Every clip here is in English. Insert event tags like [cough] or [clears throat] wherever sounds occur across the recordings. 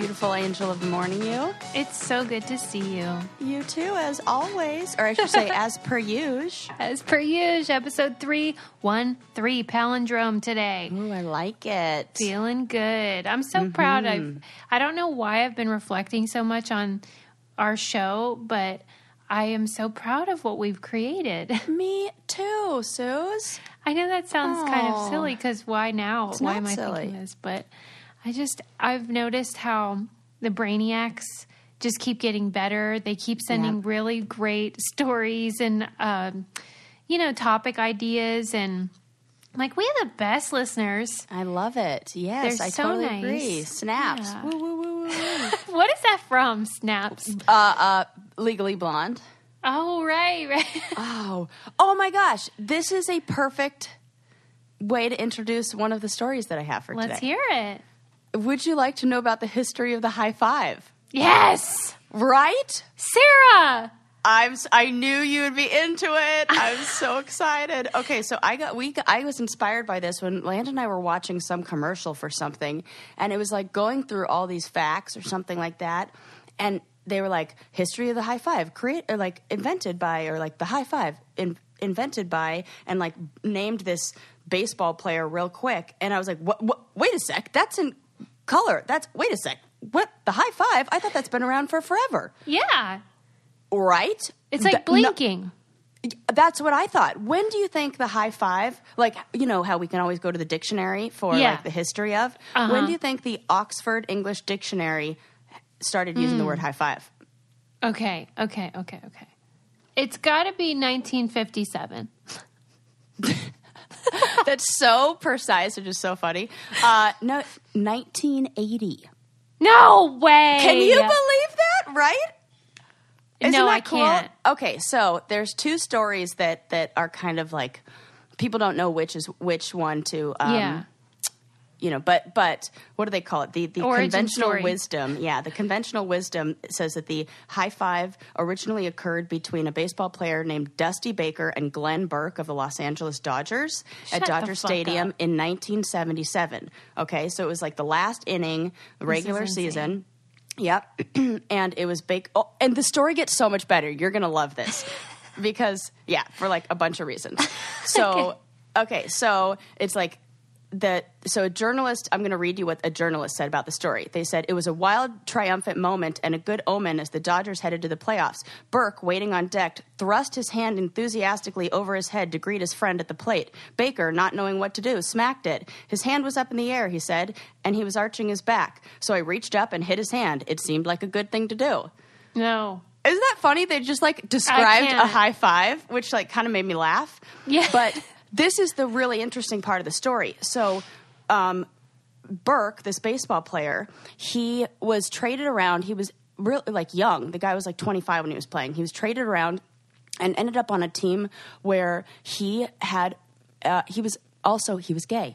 beautiful angel of the morning, you. It's so good to see you. You too, as always, or I should say, as per usual. [laughs] As per usual, episode 313, palindrome today. Ooh, I like it. Feeling good. I'm so mm-hmm. proud. I've, I don't know why I've been reflecting so much on our show, but I am so proud of what we've created. [laughs] Me too, Suze. I know that sounds kind of silly because why now? why not am I silly. thinking this? But I just, I've noticed how the Brainiacs just keep getting better. They keep sending Yeah. really great [laughs] stories and, um, you know, topic ideas. And like, we have the best listeners. I love it. Yes, They're I so totally nice. agree. Snaps. Yeah. Woo, woo, woo. [laughs] What is that from? Snaps. uh, uh, Legally Blonde. Oh, right, right. [laughs] Oh, oh my gosh! This is a perfect way to introduce one of the stories that I have for Let's today. hear it. Would you like to know about the history of the high five? Yes. Right? Sarah. I'm. I knew you would be into it. [laughs] I'm so excited. Okay, so I got we. I was inspired by this when Landon and I were watching some commercial for something, and it was like going through all these facts or something like that, and they were like history of the high five, create or like invented by or like the high five in, invented by, and like named this baseball player real quick, and I was like, what? what wait a sec, that's in color. That's wait a sec. What the high five? I thought that's been around for forever Yeah. right? It's like Th- no- blinking. that's what I thought. When do you think the high five, like, you know, how we can always go to the dictionary for Yeah. like the history of? Uh-huh. When do you think the Oxford English Dictionary started using Hmm. the word high five? Okay, okay, okay, okay. It's got to be 1957. [laughs] [laughs] That's so precise, which is so funny. Uh, no, 1980. No way. Can you believe that? Right? Isn't No, that I cool? can't. Okay, so there's two stories that that are kind of like people don't know which is which one to um, yeah. You know, but but what do they call it? The the Origin conventional story. wisdom. Yeah, the conventional wisdom says that the high five originally occurred between a baseball player named Dusty Baker and Glenn Burke of the Los Angeles Dodgers Shut at Dodger Stadium up. in 1977. Okay, so it was like the last inning, the regular season. Yep, [clears throat] and it was Baker. Oh, and the story gets so much better. You're gonna love this [laughs] because yeah, for like a bunch of reasons. [laughs] So okay, so it's like the so a journalist i'm going to read you what a journalist said about the story they said it was a wild triumphant moment and a good omen as the dodgers headed to the playoffs burke waiting on deck thrust his hand enthusiastically over his head to greet his friend at the plate baker not knowing what to do smacked it his hand was up in the air he said and he was arching his back so i reached up and hit his hand it seemed like a good thing to do No. isn't that funny? They just like described a high five, which like kind of made me laugh. Yeah. But this is the really interesting part of the story. So, um, Burke, this baseball player, he was traded around. He was really like young. The guy was like 25 when he was playing. He was traded around and ended up on a team where he had uh, he was also he was gay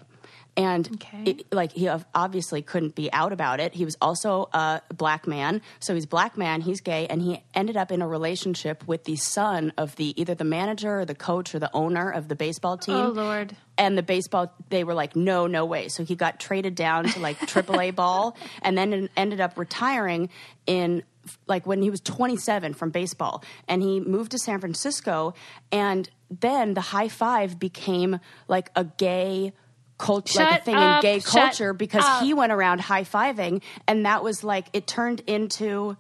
and Okay. it, like he obviously couldn't be out about it. He was also a black man. So he's black man he's gay and he ended up in a relationship with the son of the either the manager or the coach or the owner of the baseball team. Oh, Lord. and the baseball they were like no no way. So he got traded down to like [laughs] AAA ball and then en- ended up retiring in like when he was 27 from baseball. And he moved to San Francisco and then the high five became like a gay culture like a thing up, in gay culture because up. he went around high fiving and that was like it turned into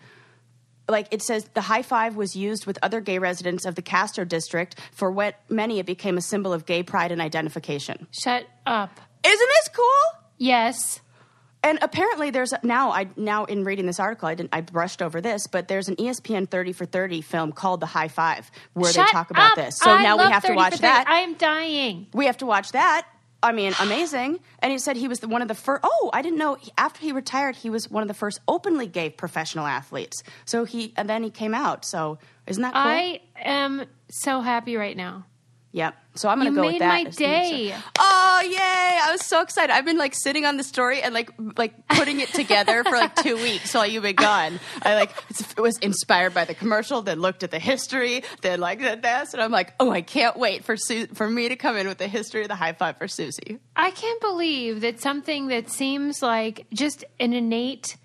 like it says the high five was used with other gay residents of the Castro district for what many it became a symbol of gay pride and identification. Shut up. Isn't this cool? Yes. And apparently there's now I now in reading this article I didn't I brushed over this but there's an ESPN 30 for 30 film called The High Five where Shut they talk about up. this. So I now we have to watch that. I am dying. we have to watch that. I mean, amazing. And he said he was the, one of the first. Oh, I didn't know. After he retired, he was one of the first openly gay professional athletes. So he, and then he came out. So isn't that cool? I am so happy right now. Yep. So I'm gonna You go made with that. my as the day. Oh yay! I was so excited. I've been like sitting on the story and like like putting it together for like two weeks while you've been gone. I like it was inspired by the commercial, then looked at the history, then like did this, and I'm like, oh, I can't wait for Su- for me to come in with the history of the high five for Susie. I can't believe that something that seems like just an innate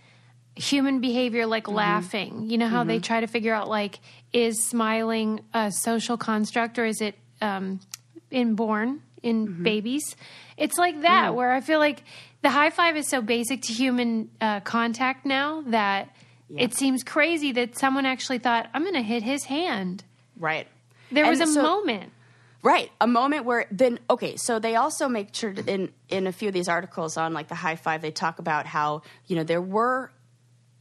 human behavior like Mm-hmm. laughing. You know how they try to figure out like is smiling a social construct or is it um, inborn in Mm-hmm. babies? It's like that Mm. where I feel like the high five is so basic to human uh, contact now that it seems crazy that someone actually thought I'm going to hit his hand. Right. There was a so- moment. Right, a moment where then okay, so they also make sure to- in in a few of these articles on like the high five, they talk about how you know there were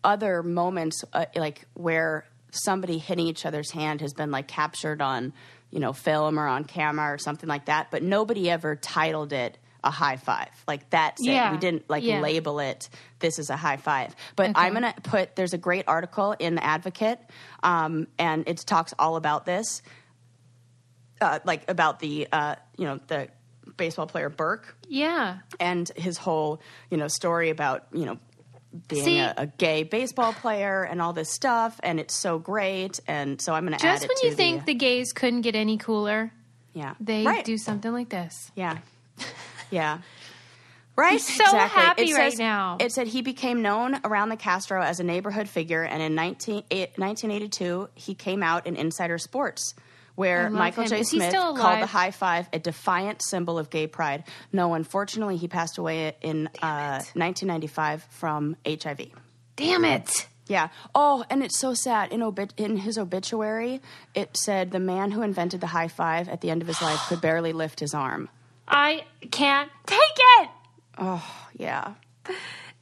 other moments uh, like where somebody hitting each other's hand has been like captured on you know film or on camera or something like that, but nobody ever titled it a high five. Like that's it. We didn't like yeah. label it. This is a high five. But Okay. I'm gonna put. There's a great article in the Advocate, um, and it talks all about this uh, like about the uh, you know the baseball player Burke Yeah. and his whole you know story about you know being See- a, a gay baseball player and all this stuff, and it's so great. And so I'm going to add Just when you think the, the gays couldn't get any cooler, yeah they right. do something like this. yeah yeah. Right, so exactly. happy it right says, now. It said he became known around the Castro as a neighborhood figure, and in 19, eh, 1982 he came out in Inside Sports, where Michael him. J. Is Smith called the high five a defiant symbol of gay pride. No, unfortunately, he passed away in uh, 1995 from HIV. Damn it. Yeah. Oh, and it's so sad. In, obi- in his obituary, it said the man who invented the high five at the end of his life could barely lift his arm. I can't take it. Oh, yeah.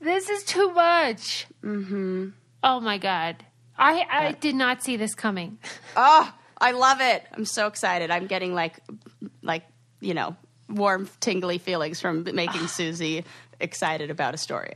This is too much. Mm-hmm. Oh my god. I I did not see this coming. Oh, I love it. I'm so excited. I'm getting like, like you know, warm, tingly feelings from making [sighs] Susie excited about a story.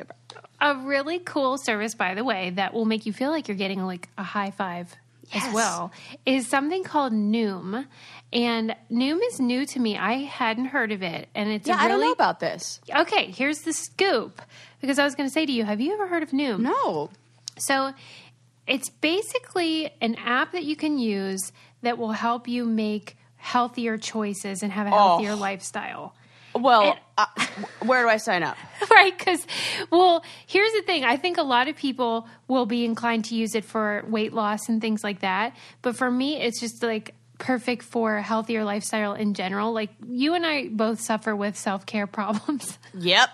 A really cool service, by the way, that will make you feel like you're getting like a high five Yes. as well, is something called Noom. And Noom is new to me. I hadn't heard of it, and it's Yeah, a I don't know about this. okay. Here's the scoop, because I was going to say to you, have you ever heard of Noom? No. So it's basically an app that you can use that will help you make healthier choices and have a healthier lifestyle. Well, uh, where do I sign up? [laughs] right? Because, well, here's the thing. I think a lot of people will be inclined to use it for weight loss and things like that. But for me, it's just like perfect for a healthier lifestyle in general. Like you and I both suffer with self care [laughs] problems. Yep.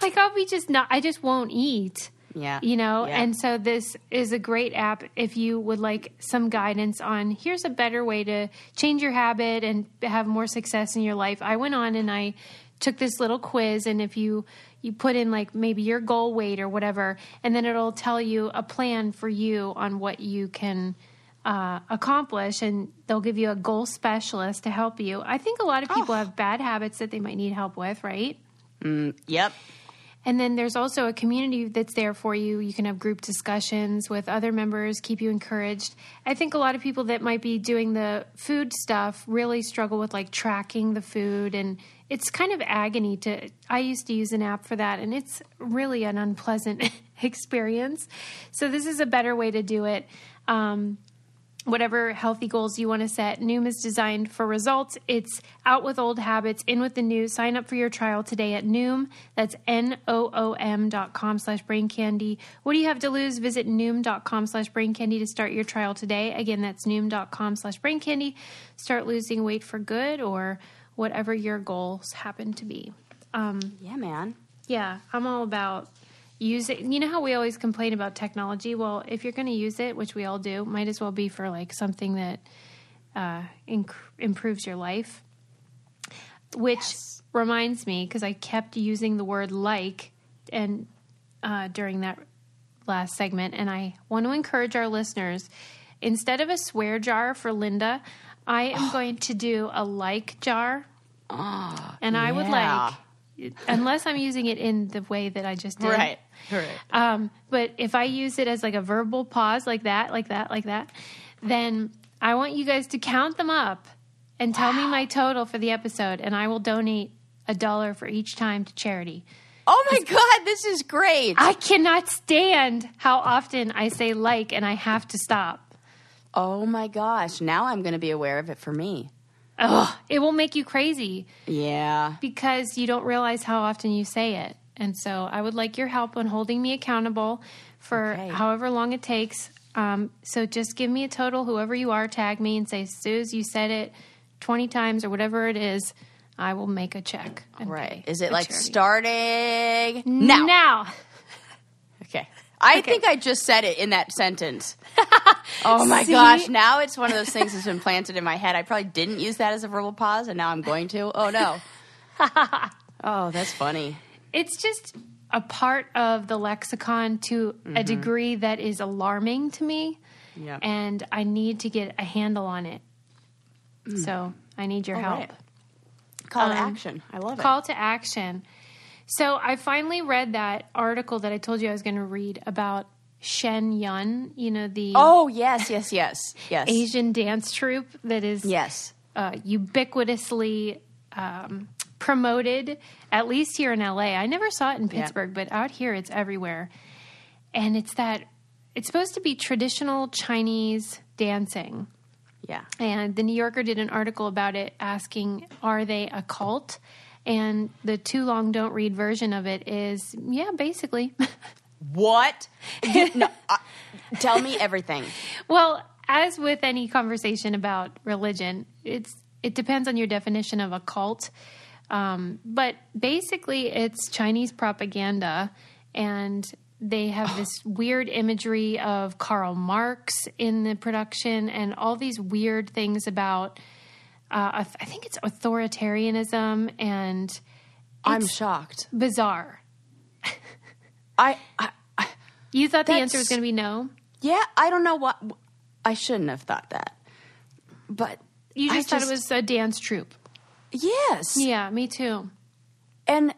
like I'll be just not, I just won't eat. Yeah. You know, Yeah. and so this is a great app if you would like some guidance on here's a better way to change your habit and have more success in your life. I went on and I took this little quiz and if you you put in like maybe your goal weight or whatever and then it'll tell you a plan for you on what you can uh, accomplish and they'll give you a goal specialist to help you. I think a lot of people Oh. have bad habits that they might need help with, right? Yep. And then there's also a community that's there for you. You can have group discussions with other members, keep you encouraged. I think a lot of people that might be doing the food stuff really struggle with like tracking the food and it's kind of agony to I used to use an app for that and it's really an unpleasant [laughs] experience. So this is a better way to do it. Um, whatever healthy goals you want to set. Noom is designed for results. It's out with old habits, in with the new. Sign up for your trial today at Noom. That's N-O-O-M dot com slash brain candy. What do you have to lose? Visit Noom dot com slash brain candy to start your trial today. Again, that's Noom dot com slash brain candy. Start losing weight for good or whatever your goals happen to be. Um, Yeah, man. yeah, I'm all about using. You know how we always complain about technology? Well, if you're going to use it, which we all do, might as well be for like something that uh, inc- improves your life. Which reminds me, because I kept using the word like and uh, during that last segment, and I want to encourage our listeners instead of a swear jar for Linda, I am [gasps] going to do a like jar. and I would like, unless I'm using it in the way that I just did. Right. Right. Um, but if I use it as like a verbal pause, like that, like that, like that, then I want you guys to count them up and tell me my total for the episode, and I will donate a dollar for each time to charity. Oh my God, this is great. I cannot stand how often I say like and I have to stop. oh my gosh. Now I'm going to be aware of it for me. Ugh, it will make you crazy Yeah. because you don't realize how often you say it. And so I would like your help on holding me accountable for Okay. however long it takes. Um, so just give me a total, whoever you are, tag me and say, Suze, you said it 20 times or whatever it is. I will make a check. Right. Is it like charity. starting now? Now. [laughs] Okay. I Okay. think I just said it in that sentence. [laughs] oh my See? gosh. Now it's one of those things that's been planted in my head. I probably didn't use that as a verbal pause, and now I'm going to. Oh no. [laughs] oh, that's funny. It's just a part of the lexicon to Mm-hmm. a degree that is alarming to me. Yeah. And I need to get a handle on it. So I need your Mm. All help. right. Call to Um, action. I love it. Call to action. So I finally read that article that I told you I was going to read about Shen Yun, you know, the Oh, yes, yes, yes. Yes. Asian dance troupe that is Yes. uh, ubiquitously um, promoted, at least here in LA. I never saw it in Yeah. Pittsburgh, but out here it's everywhere. And it's that it's supposed to be traditional Chinese dancing. Yeah. And the New Yorker did an article about it asking, are they a cult? And the too long don't read version of it is, yeah, basically. [laughs] What? No, [laughs] uh, tell me everything. well, as with any conversation about religion, it's it depends on your definition of a cult. Um, but basically, it's Chinese propaganda, and they have [sighs] this weird imagery of Karl Marx in the production, and all these weird things about. Uh, I think it's authoritarianism and I'm shocked. bizarre. I, I, I You thought the answer was going to be no. yeah, I don't know what. I shouldn't have thought that. But You I just thought it was a dance troupe. Yes. Yeah, me too. And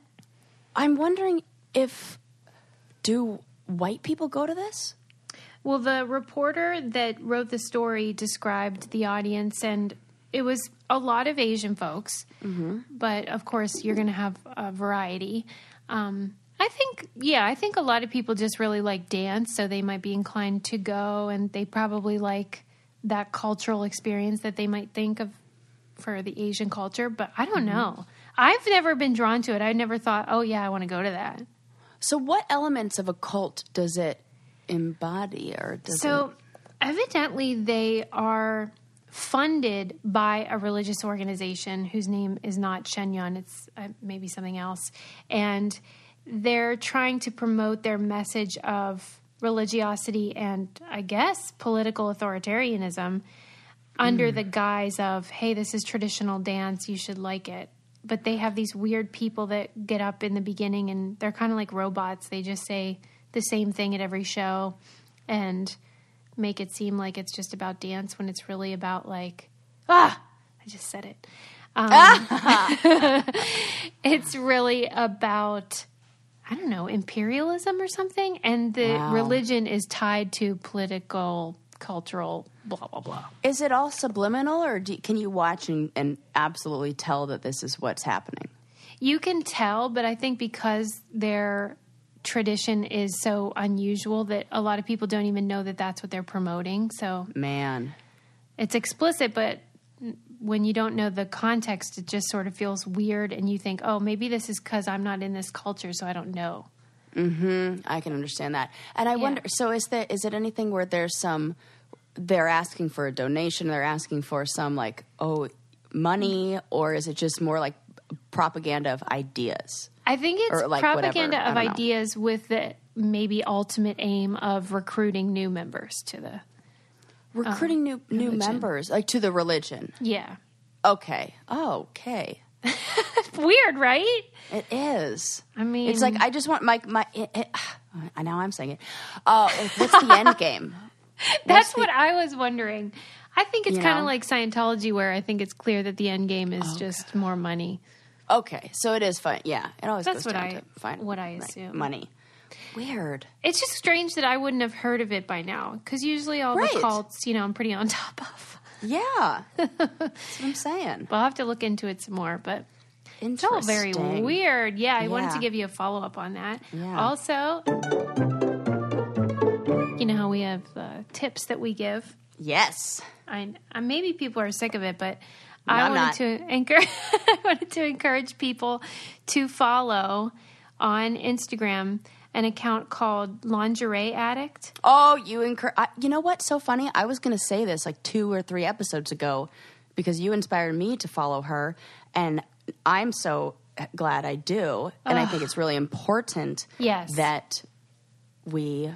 I'm wondering if do white people go to this? Well, the reporter that wrote the story described the audience, and it was a lot of Asian folks. Mm-hmm. But of course, you're going to have a variety. Um, I think, yeah, I think a lot of people just really like dance, so they might be inclined to go, and they probably like that cultural experience that they might think of for the Asian culture. But I don't know. I've never been drawn to it. I never thought, oh, yeah, I want to go to that. So what elements of a cult does it embody or does So, evidently, they are funded by a religious organization whose name is not Shen Yun, it's uh, maybe something else. And they're trying to promote their message of religiosity and, I guess, political authoritarianism under the guise of, hey, this is traditional dance, you should like it. But they have these weird people that get up in the beginning and they're kind of like robots. They just say the same thing at every show and make it seem like it's just about dance when it's really about like, ah, I just said it. Um, [laughs] it's really about I don't know imperialism or something, and the Wow. religion is tied to political, cultural, blah blah blah. Is it all subliminal or do, can you watch and, and absolutely tell that this is what's happening? You can tell, but I think because their tradition is so unusual that a lot of people don't even know that that's what they're promoting. So Man. it's explicit, but when you don't know the context, it just sort of feels weird, and you think, oh, maybe this is because I'm not in this culture, so I don't know. Hmm. I can understand that. And I wonder so is there is it anything where there's some they're asking for a donation, they're asking for some like oh money or is it just more like propaganda of ideas? I think it's like, propaganda I of ideas with the maybe ultimate aim of recruiting new members to the. Recruiting new new religion. members like to the religion. Yeah. Okay. Oh, okay. [laughs] Weird, right? It is. I mean, It's like I just want my my. It, it, [sighs] now I'm saying it. Uh, what's the end game? [laughs] that's the- what I was wondering. I think it's kind of like Scientology, where I think it's clear that the end game is just more money. Okay, so it is fun. Yeah, it always That's goes what down I- to fine. what I right, assume. money. Weird. It's just strange that I wouldn't have heard of it by now, because usually all Right. the cults, you know, I'm pretty on [laughs] top of. Yeah, [laughs] that's what I'm saying. But I'll have to look into it some more. But it's all very weird. Yeah, I wanted to give you a follow up on that. Yeah. Also, you know how we have uh, tips that we give. Yes. I, uh, maybe people are sick of it, but I I'm wanted not. to encourage. [laughs] I wanted to encourage people to follow on Instagram an account called Lingerie Addict. Oh, you incur. I, you know what's so funny? I was going to say this like two or three episodes ago because you inspired me to follow her, and I'm so glad I do. And I think it's really important Yes. that we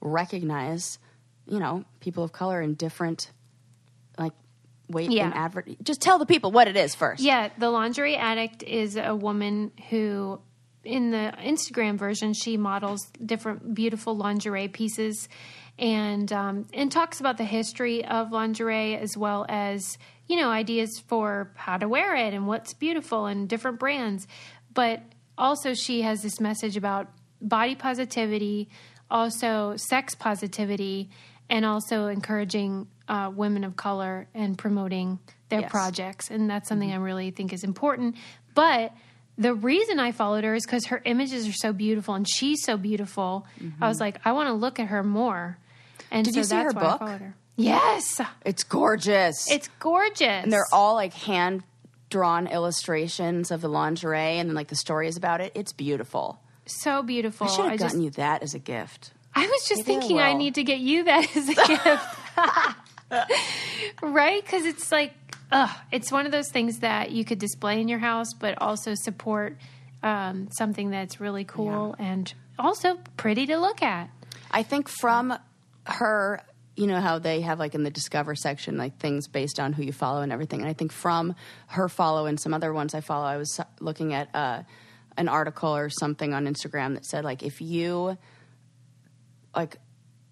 recognize, you know, people of color in different, wait Yeah. in advert. Just tell the people what it is first. Yeah, the lingerie addict is a woman who, in the Instagram version, she models different beautiful lingerie pieces, and um, and talks about the history of lingerie as well as you know ideas for how to wear it and what's beautiful and different brands. But also, she has this message about body positivity, also sex positivity, and also encouraging uh, women of color and promoting their Yes. projects. And that's something I really think is important. But the reason I followed her is because her images are so beautiful and she's so beautiful. I was like, I want to look at her more. And Did so you see her book? her. Yes, It's gorgeous. it's gorgeous. and they're all like hand drawn illustrations of the lingerie and then like the stories about it. It's beautiful. so beautiful. I should have I gotten just, you that as a gift. I was just Maybe thinking I will. need to get you that as a gift. [laughs] [laughs] right? Because it's like, ugh, it's one of those things that you could display in your house, but also support um, something that's really cool and also pretty to look at. I think from her, you know how they have like in the discover section like things based on who you follow and everything. And I think from her follow and some other ones I follow, I was looking at uh, an article or something on Instagram that said like if you like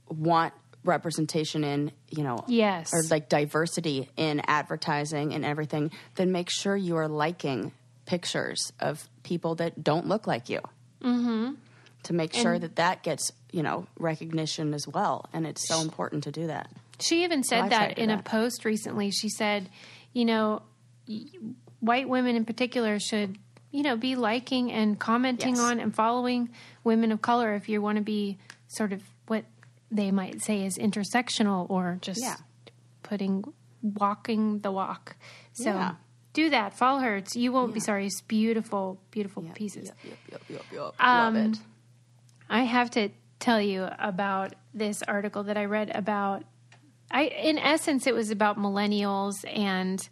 want representation in you know Yes. or like diversity in advertising and everything then make sure you are liking pictures of people that don't look like you mm-hmm. to make sure that that gets you know recognition as well and it's so important to do that She even said tried that in a post recently. She said, you know, white women in particular should, you know, be liking and commenting Yes. on and following women of color if you want to be sort of they might say is intersectional or just Yeah. putting walking the walk. So Yeah. do that. Follow her. It's, you won't be sorry. It's beautiful, beautiful pieces. Yep, yep, yep, yep, yep. Um, love it I have to tell you about this article that I read about. I, in essence, it was about millennials and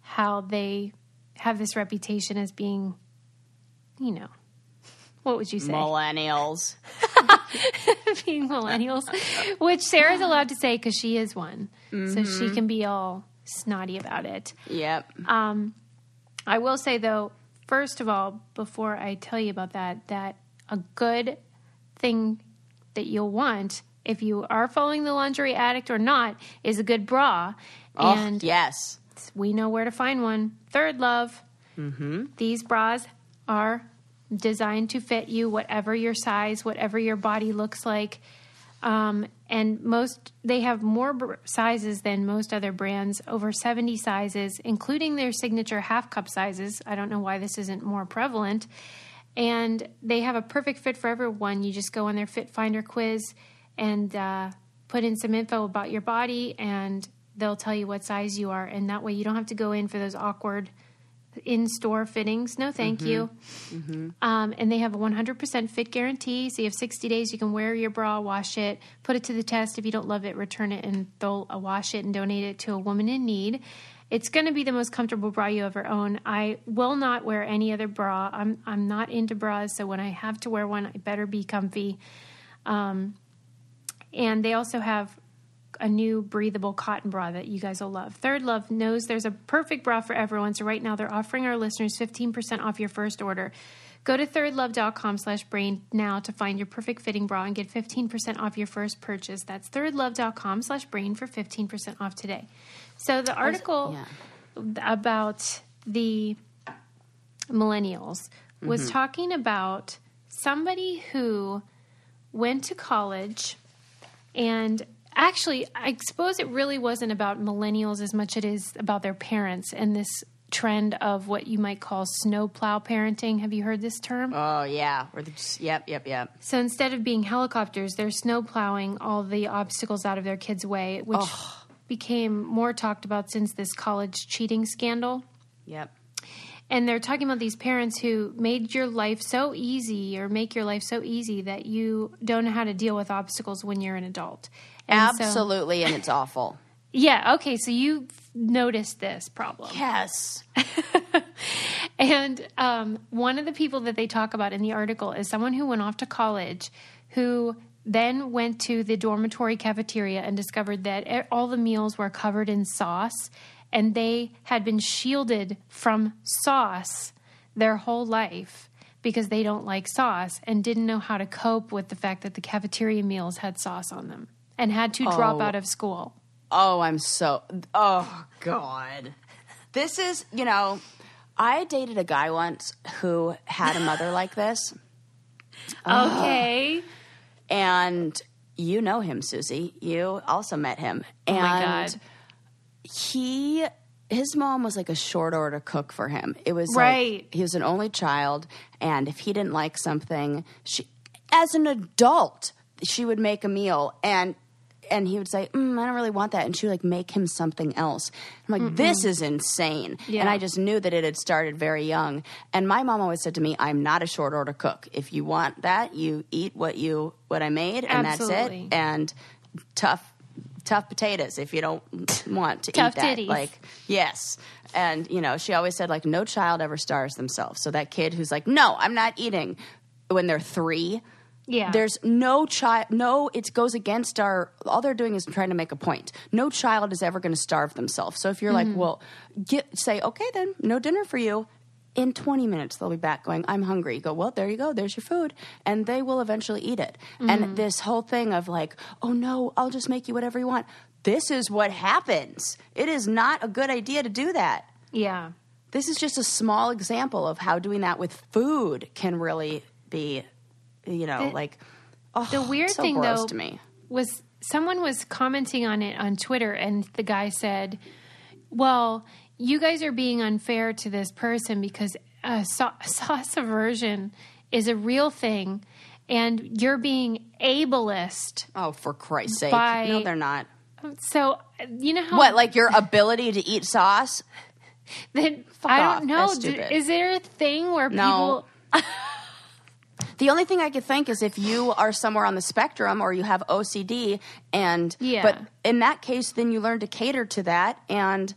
how they have this reputation as being, you know, what would you say? millennials [laughs] [laughs] being millennials, which Sarah's allowed to say because she is one, so she can be all snotty about it. yep I will say though, first of all, before I tell you about that, that a good thing that you'll want if you are following the lingerie addict or not is a good bra. oh and yes we know where to find one. Third Love. Mm-hmm. These bras are designed to fit you, whatever your size, whatever your body looks like. Um, and most they have more br- sizes than most other brands, over 70 sizes, including their signature half cup sizes. I don't know why this isn't more prevalent. And they have a perfect fit for everyone. You just go on their Fit Finder quiz and uh, put in some info about your body, and they'll tell you what size you are. And that way, you don't have to go in for those awkward in store fittings. No, thank you. Um, and they have a 100% fit guarantee. So you have 60 days. You can wear your bra, wash it, put it to the test. If you don't love it, return it and they'll uh, wash it and donate it to a woman in need. It's going to be the most comfortable bra you ever own. I will not wear any other bra. I'm I'm not into bras, so when I have to wear one, I better be comfy. Um, and they also have a new breathable cotton bra that you guys will love. Third Love knows there's a perfect bra for everyone, so right now they're offering our listeners 15% off your first order. Go to thirdlove.com slash brain now to find your perfect fitting bra and get 15% off your first purchase. That's thirdlove.com slash brain for 15% off today. So the article about the millennials was mm-hmm. talking about somebody who went to college and actually i suppose it really wasn't about millennials as much as it is about their parents and this trend of what you might call snowplow parenting. Have you heard this term? Oh yeah. Or the, yep yep yep. So instead of being helicopters they're snowplowing all the obstacles out of their kids way which became more talked about since this college cheating scandal. Yep. And they're talking about these parents who made your life so easy or make your life so easy that you don't know how to deal with obstacles when you're an adult. And so- Absolutely, and it's awful. yeah. Okay. So you noticed this problem. Yes. [laughs] And um, one of the people that they talk about in the article is someone who went off to college who then went to the dormitory cafeteria and discovered that all the meals were covered in sauce and they had been shielded from sauce their whole life because they don't like sauce and didn't know how to cope with the fact that the cafeteria meals had sauce on them and had to drop Oh. out of school. Oh, I'm so. Oh, God. This is, you know, I dated a guy once who had a mother like this, [laughs] Okay. and you know him, Susie. You also met him. And Oh my God. he his mom was like a short order cook for him. It was Right. like he was an only child and if he didn't like something, she as an adult, she would make a meal and and he would say, mm, "I don't really want that," and she would like make him something else. I'm like, "This is insane," and I just knew that it had started very young. And my mom always said to me, "I'm not a short order cook. If you want that, you eat what you what I made, and Absolutely. that's it." And tough tough potatoes if you don't want to [laughs] eat that. titties. Like yes, and you know she always said like no child ever stars themselves. So that kid who's like no, I'm not eating when they're three. Yeah. There's no child. No, it goes against our. All they're doing is trying to make a point. No child is ever going to starve themselves. So if you're Mm-hmm. like, well, get say okay then, no dinner for you. In 20 minutes, they'll be back going, I'm hungry. You go, well, there you go. There's your food. And they will eventually eat it. Mm-hmm. And this whole thing of like, oh no, I'll just make you whatever you want. This is what happens. It is not a good idea to do that. yeah. This is just a small example of how doing that with food can really be, you know, The- like, oh, The weird so thing, though, to me. was someone was commenting on it on Twitter, and the guy said, "Well, you guys are being unfair to this person because uh, sau- [laughs] sauce aversion is a real thing, and you're being ableist." Oh, for Christ's sake! By- no, they're not. So you know how What, like your ability to eat sauce? [laughs] Then I don't know. That's D- Is there a thing where No. people? [laughs] The only thing I could think is if you are somewhere on the spectrum or you have OCD, and Yeah. but in that case, then you learn to cater to that, and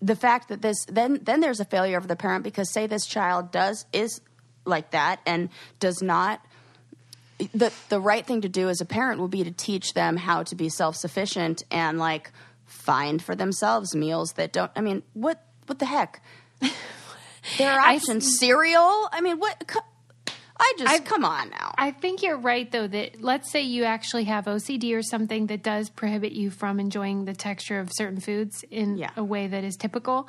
the fact that this then then there's a failure of the parent because say this child does is like that and does not the the right thing to do as a parent would be to teach them how to be self sufficient and like find for themselves meals that don't. I mean, what what the heck? [laughs] There are I- options. Cereal. I mean, what? I just I- come on now. I think you're right, though, that let's say you actually have OCD or something that does prohibit you from enjoying the texture of certain foods in Yeah. a way that is typical.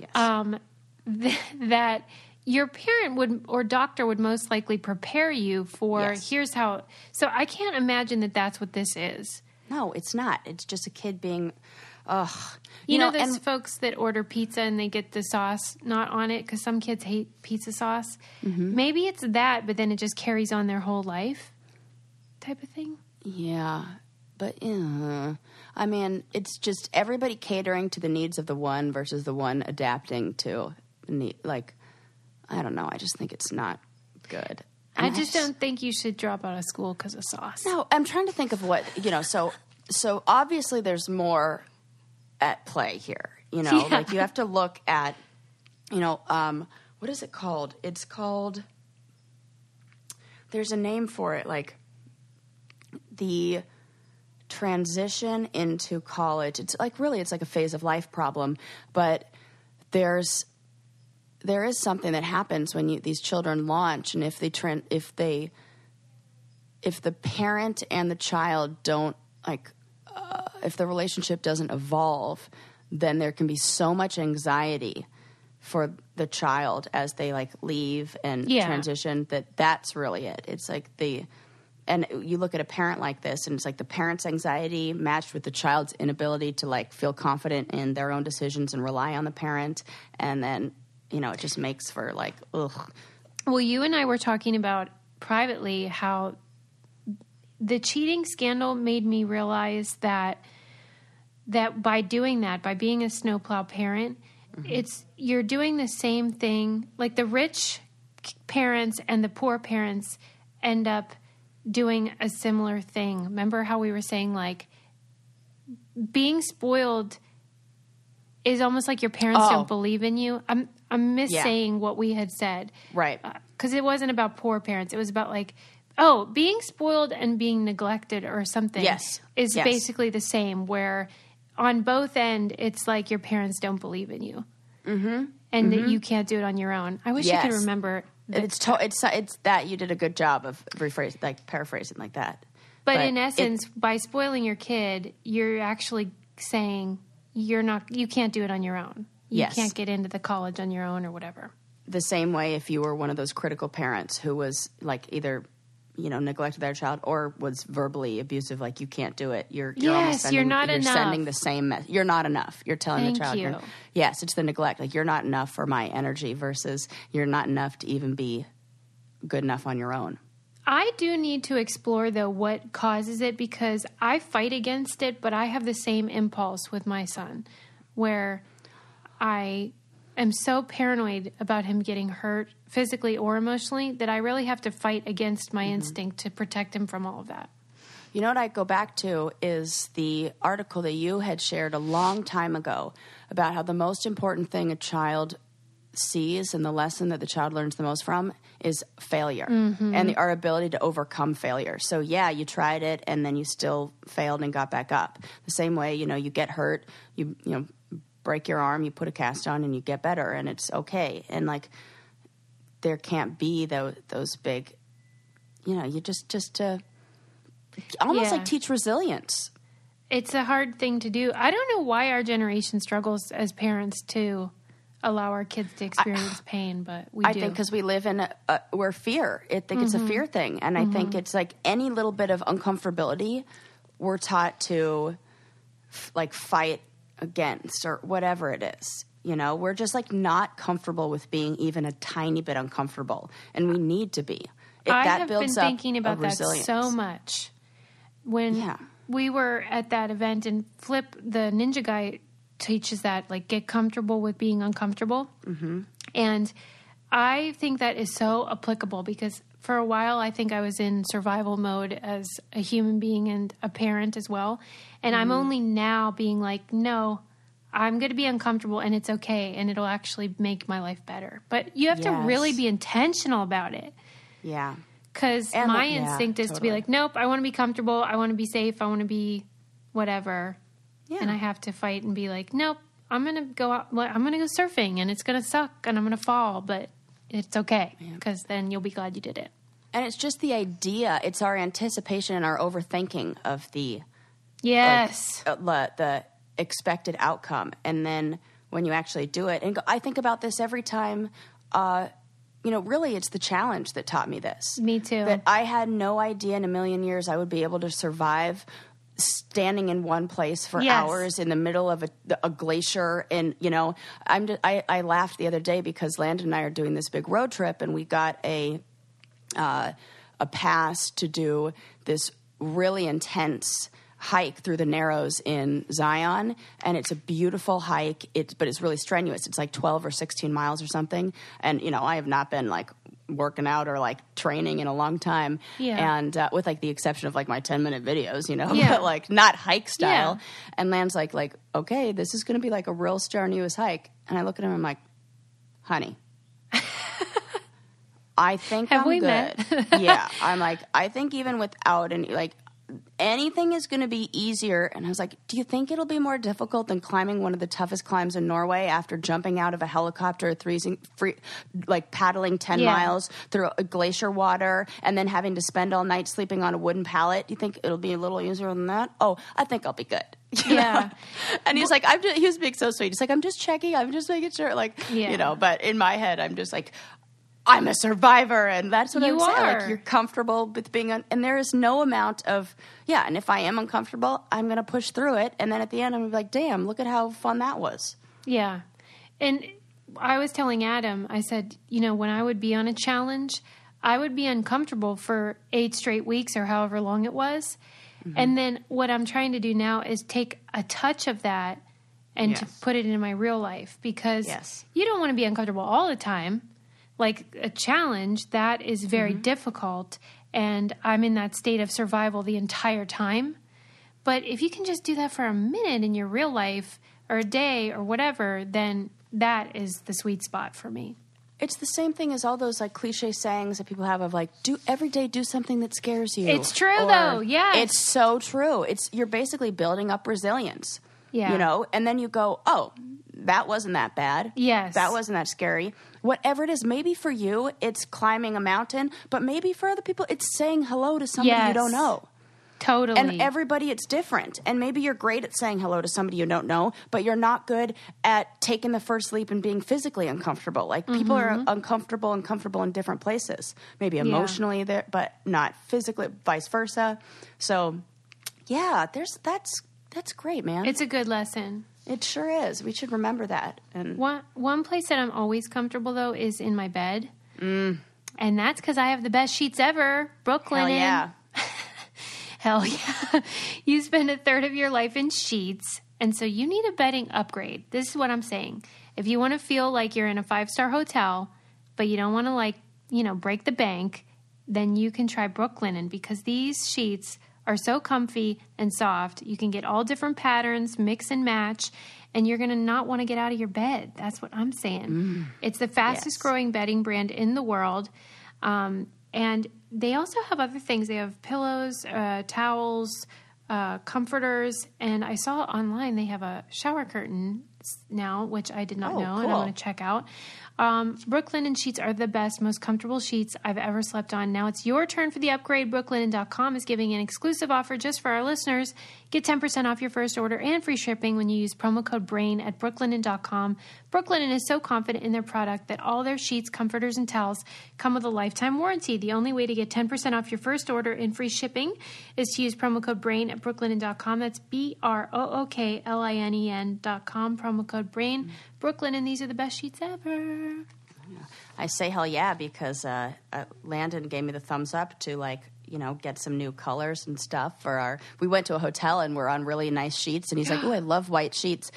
Yes. Um, [laughs] th- that your parent would or doctor would most likely prepare you for Yes. here's how. So I can't imagine that that's what this is. no, it's not. It's just a kid being. Ugh. You, know, those and folks that order pizza and they get the sauce not on it because some kids hate pizza sauce. Mm-hmm. Maybe it's that, but then it just carries on their whole life, type of thing. yeah, but uh, I mean, it's just everybody catering to the needs of the one versus the one adapting to the need. Like, I don't know. I just think it's not good. I just don't think you should drop out of school because of sauce. No, I'm trying to think of what you know. So, so obviously, there's more at play here. You know, Yeah. like you have to look at, you know, um, what is it called? It's called. There's a name for it, like the transition into college. It's like really, it's like a phase of life problem, but there's there is something that happens when you, these children launch, and if they if they if the parent and the child don't like uh, if the relationship doesn't evolve then there can be so much anxiety for the child as they like leave and Yeah. transition that that's really it. It's like the and you look at a parent like this and it's like the parent's anxiety matched with the child's inability to like feel confident in their own decisions and rely on the parent. And then you know it just makes for like ugh. Well, you and I were talking about privately how the cheating scandal made me realize that that by doing that, by being a snowplow parent, mm-hmm. it's you're doing the same thing. Like the rich parents and the poor parents end up doing a similar thing. Remember how we were saying like being spoiled is almost like your parents Oh. don't believe in you. I'm I'm missaying what we had said Right. Uh, because it wasn't about poor parents. It was about like, oh, being spoiled and being neglected or something. Yes. is Yes. basically the same. Where on both end, it's like your parents don't believe in you, mm-hmm. and that you can't do it on your own. I wish I could remember. The, it's to, it's it's that you did a good job of rephrase like paraphrasing like that. but, but in it- essence, by spoiling your kid, you're actually saying you're not. You can't do it on your own. You Yes. can't get into the college on your own or whatever. the same way if you were one of those critical parents who was like either you know neglected their child or was verbally abusive like you can't do it you're, you're Yes, sending, you're not enough. sending the same mess you're not enough you're telling Thank the child you're- you. yes it's the neglect like you're not enough for my energy versus you're not enough to even be good enough on your own I do need to explore though what causes it because I fight against it, but I have the same impulse with my son where I am so paranoid about him getting hurt physically or emotionally that I really have to fight against my mm-hmm. instinct to protect him from all of that. You know what I go back to is the article that you had shared a long time ago about how the most important thing a child sees and the lesson that the child learns the most from is failure mm-hmm. and the, our ability to overcome failure. So yeah, you tried it and then you still failed and got back up. The same way, you know, you get hurt, you you know, break your arm, you put a cast on and you get better and it's okay. And like there can't be those those big you know, you just just to almost Yeah. like teach resilience. It's a hard thing to do. I don't know why our generation struggles as parents to allow our kids to experience pain, but we I do. think because we live in a, a we're fear. I think it's a fear mm-hmm. thing, and I think mm-hmm. it's like any little bit of uncomfortability, we're taught to f- like fight against or whatever it is. You know, we're just like not comfortable with being even a tiny bit uncomfortable, and we need to be. It, I that have been thinking about that so much. When Yeah. we were at that event, and Flip, the ninja guy, teaches that like get comfortable with being uncomfortable, mm-hmm. and I think that is so applicable because for a while I think I was in survival mode as a human being and a parent as well, and I'm only now being like, no. I'm going to be uncomfortable and it's okay and it'll actually make my life better. But you have to really be intentional about it. Yeah, Because And, my like, yeah, instinct is to be like, nope, I want to be comfortable. I want to be safe. I want to be whatever. yeah. And I have to fight and be like, nope, I'm going to go out. I'm going to go surfing and it's going to suck and I'm going to fall, but it's okay because then you'll be glad you did it. and it's just the idea. It's our anticipation and our overthinking of the Yes. uh, the, the expected outcome and then when you actually do it and i think about this every time uh, you know really it's the challenge that taught me this Me too. that i had no idea in a million years i would be able to survive standing in one place for Yes. hours in the middle of a, a glacier and you know i'm just, I, I laughed the other day because landon and i are doing this big road trip and we got a uh, a pass to do this really intense hike through the narrows in Zion and it's a beautiful hike it's but it's really strenuous it's like 12 or 16 miles or something and you know I have not been like working out or like training in a long time Yeah. and uh, with like the exception of like my 10 minute videos you know [laughs] Yeah. but like not hike style Yeah. and Land's like like okay this is going to be like a real strenuous hike and I look at him I'm like honey [laughs] I think Have I'm we good. met? [laughs] yeah, I'm like, I think even without any, like, anything is going to be easier. And I was like, do you think it'll be more difficult than climbing one of the toughest climbs in Norway after jumping out of a helicopter, freezing, free, like paddling 10 Yeah. miles through a glacier water and then having to spend all night sleeping on a wooden pallet? Do you think it'll be a little easier than that? Oh, I think I'll be good. [laughs] You Yeah. know? And he's like, I'm just, he was being so sweet. He's like, I'm just checking. I'm just making sure. Like, Yeah. you know, but in my head, I'm just like, I'm a survivor, and that's what You I'm saying. are. Like you're comfortable with being, un- and there is no amount of yeah. And if I am uncomfortable, I'm going to push through it, and then at the end, I'm gonna be like, damn, look at how fun that was. Yeah. And I was telling Adam, I said, you know, when I would be on a challenge, I would be uncomfortable for eight straight weeks or however long it was. Mm-hmm. And then what I'm trying to do now is take a touch of that and to put it in my real life because Yes. you don't want to be uncomfortable all the time. Like a challenge, that is very Mm-hmm. difficult. And I'm in that state of survival the entire time. But if you can just do that for a minute in your real life or a day or whatever, then that is the sweet spot for me. It's the same thing as all those like cliche sayings that people have of like do every day do something that scares you. It's true, Or, though, Yeah. It's so true. It's you're basically building up resilience. Yeah. You know, and then you go, "Oh, that wasn't that bad. Yes. That wasn't that scary." Whatever it is, maybe for you it's climbing a mountain, but maybe for other people it's saying hello to somebody you don't know. Totally. And everybody, it's different. And maybe you're great at saying hello to somebody you don't know, but you're not good at taking the first leap and being physically uncomfortable. Like people Mm-hmm. are uncomfortable and comfortable in different places, maybe emotionally there, but not physically, vice versa. So, yeah, there's that's that's great, man. it's a good lesson. It sure is. We should remember that. And One one place that I'm always comfortable though is in my bed, mm. and that's because I have the best sheets ever. Brooklinen, hell yeah, [laughs] hell yeah! [laughs] you spend a third of your life in sheets, and so you need a bedding upgrade. This is what I'm saying. If you want to feel like you're in a five star hotel, but you don't want to like you know break the bank, then you can try Brooklinen because these sheets are so comfy and soft. You can get all different patterns, mix and match, and you're going to not want to get out of your bed. That's what I'm saying. It's the fastest Yes. growing bedding brand in the world. Um, and they also have other things. They have pillows, uh, towels, uh, comforters, and I saw online they have a shower curtain now, which I did not Oh, know, and I want to check out. Um, Brooklinen sheets are the best, most comfortable sheets I've ever slept on. Now it's your turn for the upgrade. Brooklinen.com is giving an exclusive offer just for our listeners. Get 10% off your first order and free shipping when you use promo code BRAIN at brooklinen.com. Brooklinen is so confident in their product that all their sheets, comforters, and towels come with a lifetime warranty. The only way to get 10% off your first order and free shipping is to use promo code BRAIN at brooklinen.com. That's B R O O K L I N E N.com. Promo code BRAIN. Brooklinen, and these are the best sheets ever. I say hell yeah because uh, uh, Landon gave me the thumbs up to like you know get some new colors and stuff for our. We went to a hotel and we're on really nice sheets, and he's like, [gasps] "Oh, I love white sheets."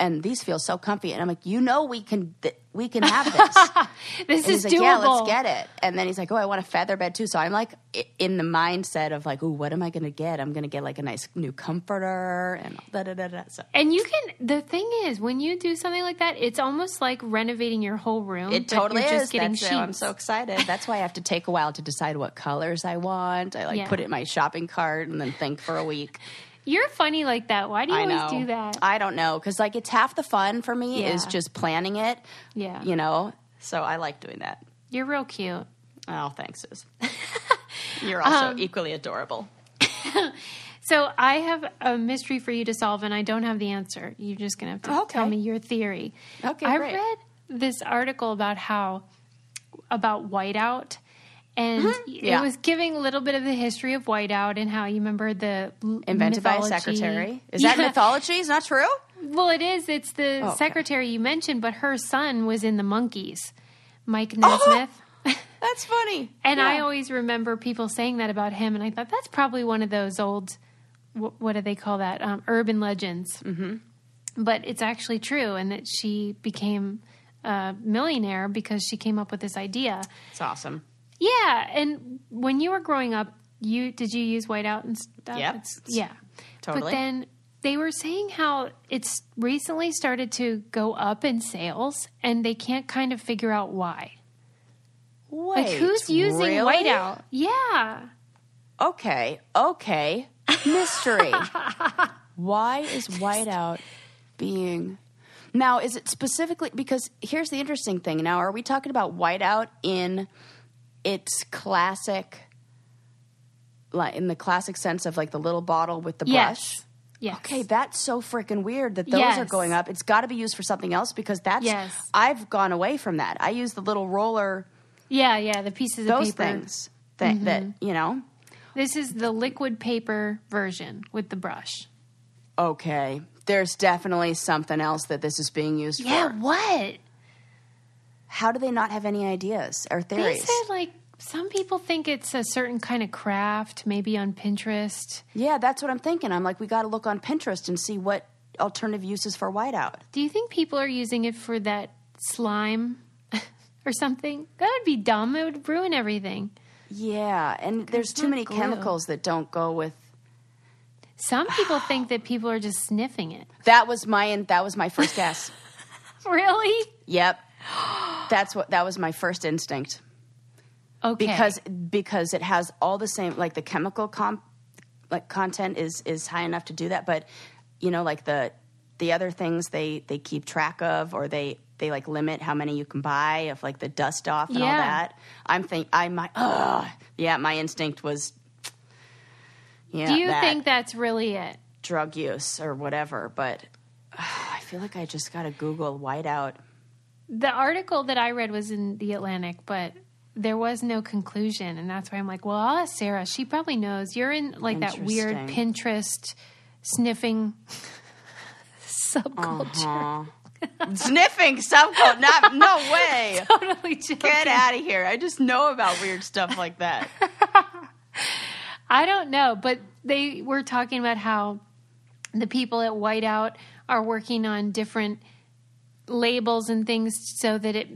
And these feel so comfy, and I'm like, you know, we can th- we can have [laughs] this. This And is he's like, doable. yeah, let's get it. And then he's like, oh, I want a feather bed too. So I'm like in the mindset of like, oh, what am I going to get? I'm going to get like a nice new comforter and da da da da. So And you can. The thing is, when you do something like that, it's almost like renovating your whole room. it totally is. Just getting That's I'm so excited. That's why I have to take a while to decide what colors I want. I like Yeah. put it in my shopping cart and then think for a week. You're funny like that. Why do you I always know. do that? I don't know because like it's half the fun for me is just planning it. Yeah. You know. So I like doing that. You're real cute. Oh, thanks, Suze. [laughs] You're also Um, equally adorable. [laughs] So I have a mystery for you to solve, and I don't have the answer. You're just gonna have to Okay. tell me your theory. Okay, I great. read this article about how about whiteout, and Mm-hmm. Yeah. it was giving a little bit of the history of whiteout and how you remember the Invented by a secretary. Is that mythology? Is not true? Well, it is. It's the Okay. secretary you mentioned, but her son was in the Monkees, Mike Nesmith. [laughs] That's funny. And I always remember people saying that about him, and I thought that's probably one of those old, wh- what do they call that? Um, urban legends. Mm-hmm. But it's actually true, and that she became a millionaire because she came up with this idea. It's awesome. Yeah, and when you were growing up, you did you use whiteout and stuff? Yep. It's- yeah, Totally. But then they were saying how it's recently started to go up in sales, and they can't kind of figure out why. Wait, Like who's using really? whiteout? Yeah. Okay, okay. Mystery. [laughs] Why is whiteout being now? Is it specifically because here's the interesting thing. Now, are we talking about whiteout in its classic, like in the classic sense of like the little bottle with the brush? Yes. Yes. Okay, that's so freaking weird that those are going up. It's got to be used for something else because that's. Yes. I've gone away from that. I use the little roller, Yeah, yeah, the pieces of those paper. things that mm-hmm. that you know. This is the liquid paper version with the brush. Okay, there's definitely something else that this is being used Yeah, for. Yeah, what? How do they not have any ideas or theories? They said like some people think it's a certain kind of craft, maybe on Pinterest. yeah, that's what I'm thinking. I'm like, we got to look on Pinterest and see what alternative uses for whiteout. Do you think people are using it for that slime [laughs] or something? That would be dumb. It would ruin everything. Yeah, and there's too many glue. chemicals that don't go with. Some people [sighs] think that people are just sniffing it. That was my that was my first guess. [laughs] Really? yep, that's what that was my first instinct Okay. because because it has all the same like the chemical comp like content is is high enough to do that, but you know like the the other things they they keep track of or they they like limit how many you can buy of like the dust off and all that. I'm think I my uh yeah my instinct was yeah Do you that. think that's really it? drug use or whatever, but uh, I feel like I just got to Google whiteout. The article that I read was in the Atlantic, but there was no conclusion, and that's why I'm like, well, I'll ask Sarah. She probably knows. You're in like that weird Pinterest sniffing [laughs] subculture. Uh-huh. [laughs] Sniffing subculture. Not, no way. [laughs] Totally joking. Get out of here. I just know about weird stuff like that. I don't know, but they were talking about how the people at Whiteout are working on different labels and things so that it,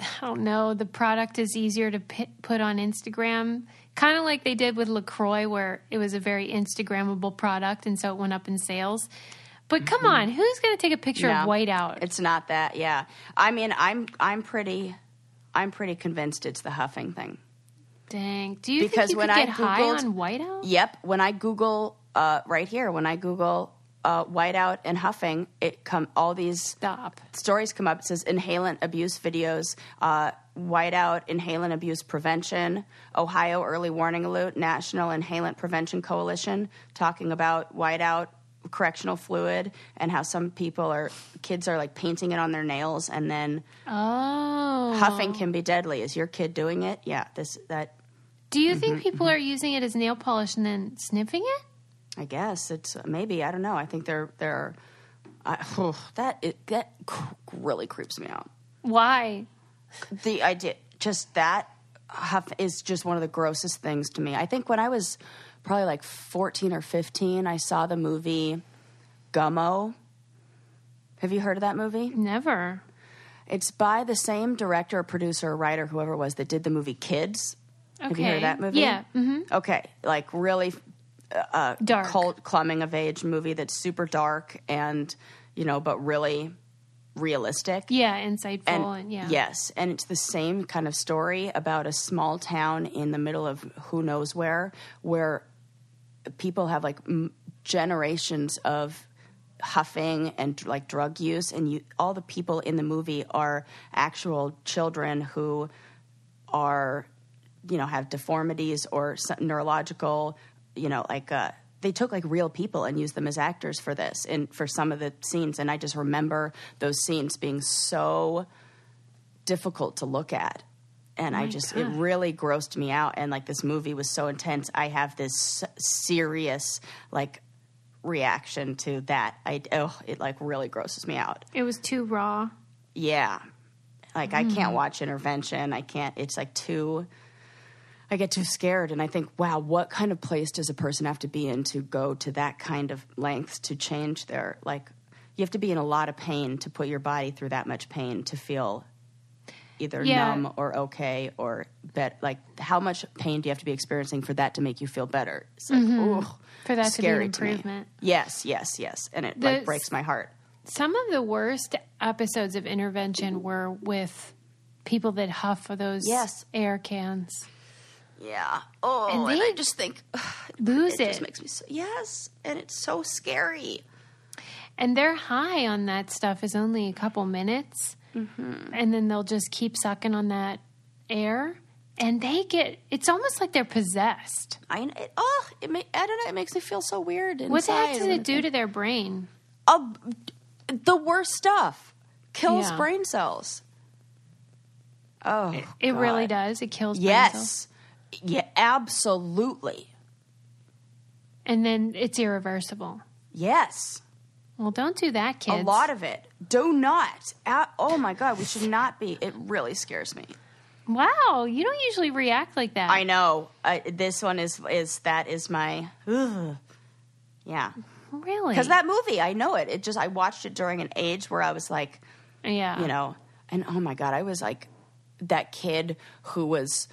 I don't know, the product is easier to pi put on Instagram. Kind of like they did with LaCroix, where it was a very Instagrammable product and so it went up in sales. But come on, who's going to take a picture of Mm-hmm. Whiteout? It's not that. Yeah. I mean, I'm I'm pretty I'm pretty convinced it's the huffing thing. Dang. Do you Because think you when could I get high Googled- on Whiteout? Yep. When I Google uh, right here, when I Google uh, whiteout and huffing, it come all these Stop. stories come up. It says inhalant abuse videos, uh, whiteout inhalant abuse prevention, Ohio early warning alert, National Inhalant Prevention Coalition, talking about whiteout correctional fluid and how some people are kids are like painting it on their nails and then Oh. huffing can be deadly. Is your kid doing it? Yeah, this that Do you Mm-hmm, think people are using it as nail polish and then sniffing it? I guess it's maybe I don't know. I think they're they're I, that it, that really creeps me out. Why? the idea just that huff is just one of the grossest things to me i think when i was probably like 14 or 15 i saw the movie gummo have you heard of that movie Never. it's by the same director producer writer whoever it was that did the movie kids have you heard of that movie Yeah, hmm okay like really uh, Dark. cult coming of age movie that's super dark and you know but really realistic Yeah, insightful and, and, yeah. yes and it's the same kind of story about a small town in the middle of who knows where where people have like m- generations of huffing and like drug use and you all the people in the movie are actual children who are you know have deformities or neurological you know like uh they took like real people and used them as actors for this and for some of the scenes. And i just remember those scenes being so difficult to look at. And i just it really grossed me out. And like this movie was so intense. I have this serious like reaction to that. I oh it like really grosses me out. It was too raw. yeah. Like I can't watch intervention. I can't it's like too I get too scared and I think, wow, what kind of place does a person have to be in to go to that kind of lengths to change their like you have to be in a lot of pain to put your body through that much pain to feel either Yeah. numb or okay or bet like how much pain do you have to be experiencing for that to make you feel better? It's like, Mm-hmm. For that to be scary improvement. Yes, yes, yes. And it The- like breaks my heart. Some of the worst episodes of intervention were with people that huff for those Yes. air cans. Yeah. Oh, And and, I they just think [sighs] Lose it, it. just makes me so yes, and it's so scary. And their high on that stuff is only a couple minutes. Mm-hmm. And then they'll just keep sucking on that air. And they get, it's almost like they're possessed. I it, oh, it may, I don't know. It makes me feel so weird. What the heck inside does it do to their brain? Uh, the worst stuff kills Yeah. brain cells. Oh, It really does. It kills brain cells. Yes. Yeah, absolutely. And then it's irreversible. Yes. Well, don't do that, kids. A lot of it. Do not. Oh my God, we should not be. It really scares me. Wow, you don't usually react like that. I know. Uh, this one is is that is my. Ugh. Yeah. Really? Because that movie, I know it. It just I watched it during an age where I was like, yeah. you know, and oh my god, I was like that kid who was.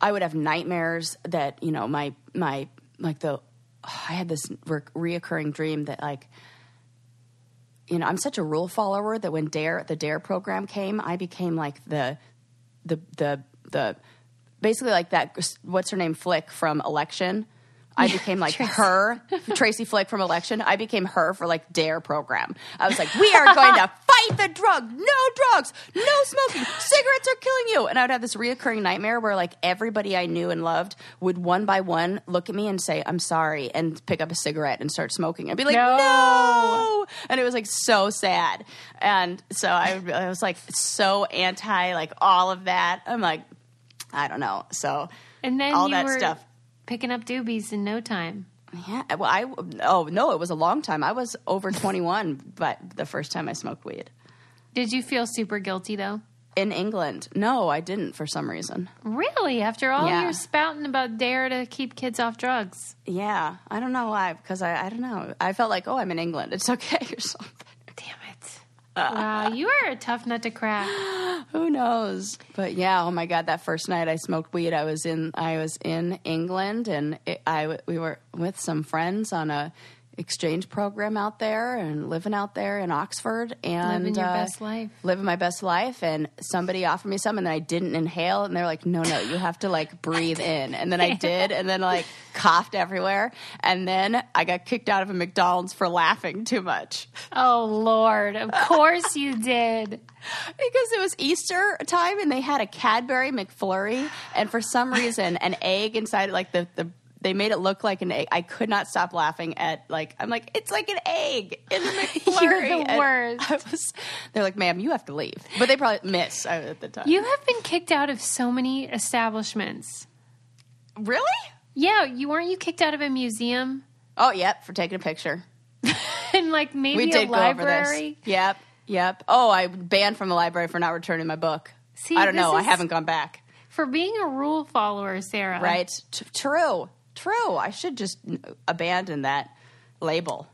I would have nightmares that you know my my like the I had this re- reoccurring dream that like you know I'm such a rule follower that when Dare the Dare program came, I became like the the the the basically like that what's her name Flick from Election. I became like Tracy. her, Tracy Flick from Election. I became her for like Dare program. I was like, we are going to [laughs] fight the drug. No drugs, no smoking. Cigarettes are killing you. And I would have this reoccurring nightmare where like everybody I knew and loved would one by one look at me and say, I'm sorry, and pick up a cigarette and start smoking. I'd be like, No. no. And it was like so sad. And so I, I was like so anti like all of that. I'm like, I don't know. So and then all you that were stuff. Picking up doobies in no time. Yeah, well, I oh no, it was a long time. I was over twenty one, but the first time I smoked weed Did you feel super guilty though? in England, no, I didn't for some reason. Really? After all Yeah. your spouting about dare to keep kids off drugs? Yeah, I don't know why, because I I don't know. I felt like oh, I'm in England, it's okay [laughs] or something. Wow, you are a tough nut to crack. [gasps] Who knows? But yeah, oh my god, that first night I smoked weed, I was in I was in England, and it, I we were with some friends on a exchange program out there and living out there in Oxford and Living your uh, best life. living my best life. And somebody offered me some and then I didn't inhale. And they're like no no you have to like breathe in. And then I [laughs] did. And then like coughed everywhere. And then I got kicked out of a McDonald's for laughing too much. Oh Lord, of [laughs] course you did. because it was Easter time and they had a Cadbury McFlurry. And for some reason an egg inside like the the they made it look like an egg. I could not stop laughing at like I'm like it's like an egg in the McFlurry. [laughs] You're the And worst. I was, they're like, "Ma'am, you have to leave," but they probably miss uh, at the time. You have been kicked out of so many establishments. really? Yeah, you weren't you kicked out of a museum Oh, yep, for taking a picture. [laughs] and like maybe We a did go over library. this. Yep, yep. Oh, I banned from the library for not returning my book. See, I don't know. I haven't gone back. For being a rule follower, Sarah. Right? T- true. True. I should just abandon that label.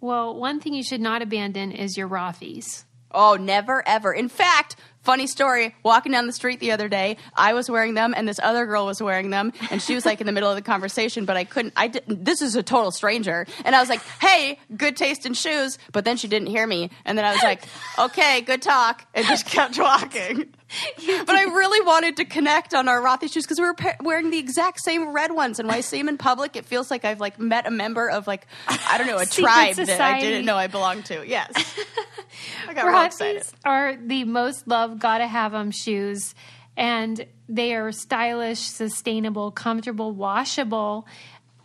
Well, one thing you should not abandon is your Rothies. Oh, never ever. In fact, funny story, walking down the street the other day, I was wearing them and this other girl was wearing them and she was like in the middle of the conversation, but I couldn't I didn't this is a total stranger. And I was like, "Hey, good taste in shoes." But then she didn't hear me. And then I was like, "Okay, good talk." And just kept walking. [laughs] but I really wanted to connect on our Rothy shoes because we were pa- wearing the exact same red ones. And when I see them in public, it feels like I've like met a member of like I don't know a [laughs] tribe that I didn't know I belonged to. Yes, [laughs] I got real excited. Are the most loved, gotta have them shoes. And they are stylish, sustainable, comfortable, washable.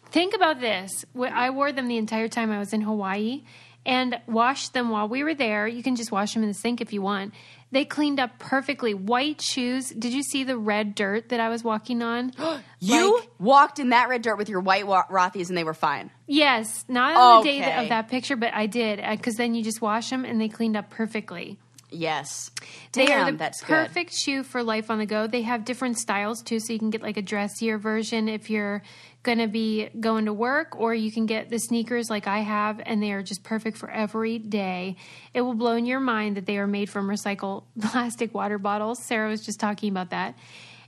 Think about this. I wore them the entire time I was in Hawaii and washed them while we were there. You can just wash them in the sink if you want. They cleaned up perfectly. White shoes. Did you see the red dirt that I was walking on? [gasps] You Like- walked in that red dirt with your white wa- Rothies and they were fine. Yes, not on the day of that picture, but I did uh, because then you just wash them and they cleaned up perfectly. Yes. They are the that's good. perfect shoe for life on the go. They have different styles too, so you can get like a dressier version if you're going to be going to work, or you can get the sneakers like I have, and they are just perfect for every day. It will blow in your mind that they are made from recycled [laughs] plastic water bottles. Sarah was just talking about that.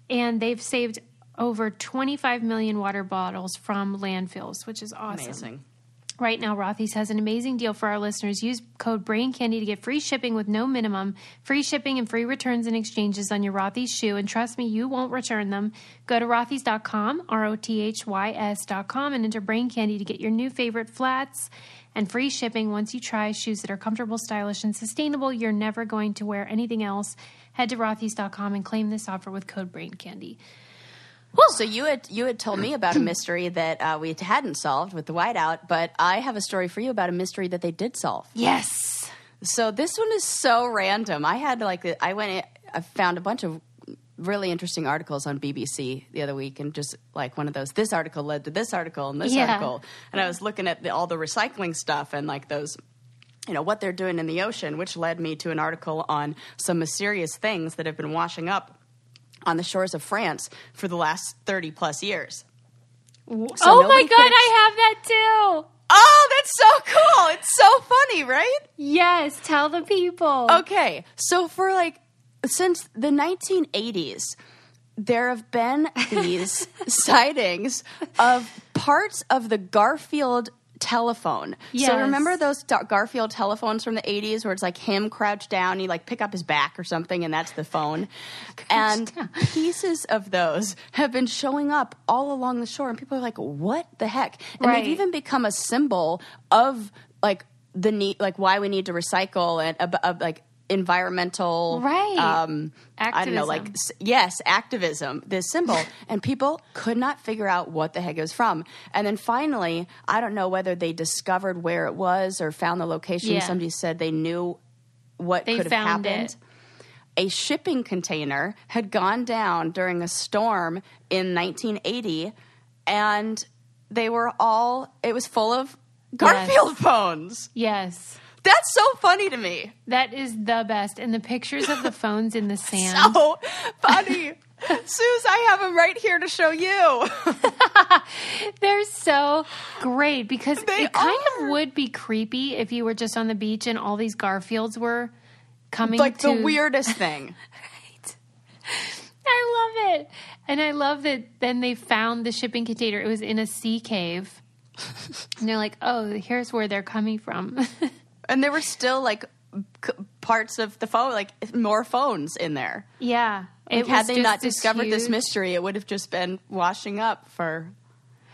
And they've saved over 25 million water bottles from landfills, which is awesome. Amazing. Right now, Rothy's has an amazing deal for our listeners. Use code Brain Candy to get free shipping with no minimum, free shipping and free returns and exchanges on your Rothy's shoe. And trust me, you won't return them. Go to rothys.com, R O T H Y S.com, and enter Brain Candy to get your new favorite flats and free shipping once you try shoes that are comfortable, stylish, and sustainable. You're never going to wear anything else. Head to rothys.com and claim this offer with code Brain Candy. So you had you had told me about a mystery that uh, we hadn't solved with the whiteout, but I have a story for you about a mystery that they did solve. Yes. So this one is so random. I had like I went in- I found a bunch of really interesting articles on BBC the other week and just like one of those this article led to this article and this Yeah. article and I was looking at the, all the recycling stuff and like those you know what they're doing in the ocean which led me to an article on some mysterious things that have been washing up on the shores of France for the last 30 plus years. oh my God, could ex- I have that too. Oh, that's so cool. It's so funny, right? Yes, tell the people. Okay, so for like since the 1980s, there have been these [laughs] sightings of parts of the Garfield telephone. Yes. So remember those Garfield telephones from the 80s where it's like him crouched down, you like pick up his back or something and that's the phone. [laughs] and [laughs] pieces of those have been showing up all along the shore and people are like, "What the heck?" And Right. they've even become a symbol of like the need like why we need to recycle and of like environmental Right. um i don't know like yes activism this symbol and people could not figure out what the heck it was from and then finally i don't know whether they discovered where it was or found the location Yeah. somebody said they knew what They could have happened it. a shipping container had gone down during a storm in 1980 and they were all it was full of garfield phones Yes. That's so funny to me That is the best. And the pictures of the [laughs] phones in the sand. so [laughs] funny Suze, I have them right here to show you. [laughs] They're so great because They it kind are. of would be creepy if you were just on the beach and all these Garfields were coming like to the weirdest thing. right. I love it. And I love that then they found the shipping container. It was in a sea cave. And they're like, oh, here's where they're coming from. And there were still like c- parts of the phone, like more phones in there. yeah. Like, had they not this discovered this mystery, it would have just been washing up for.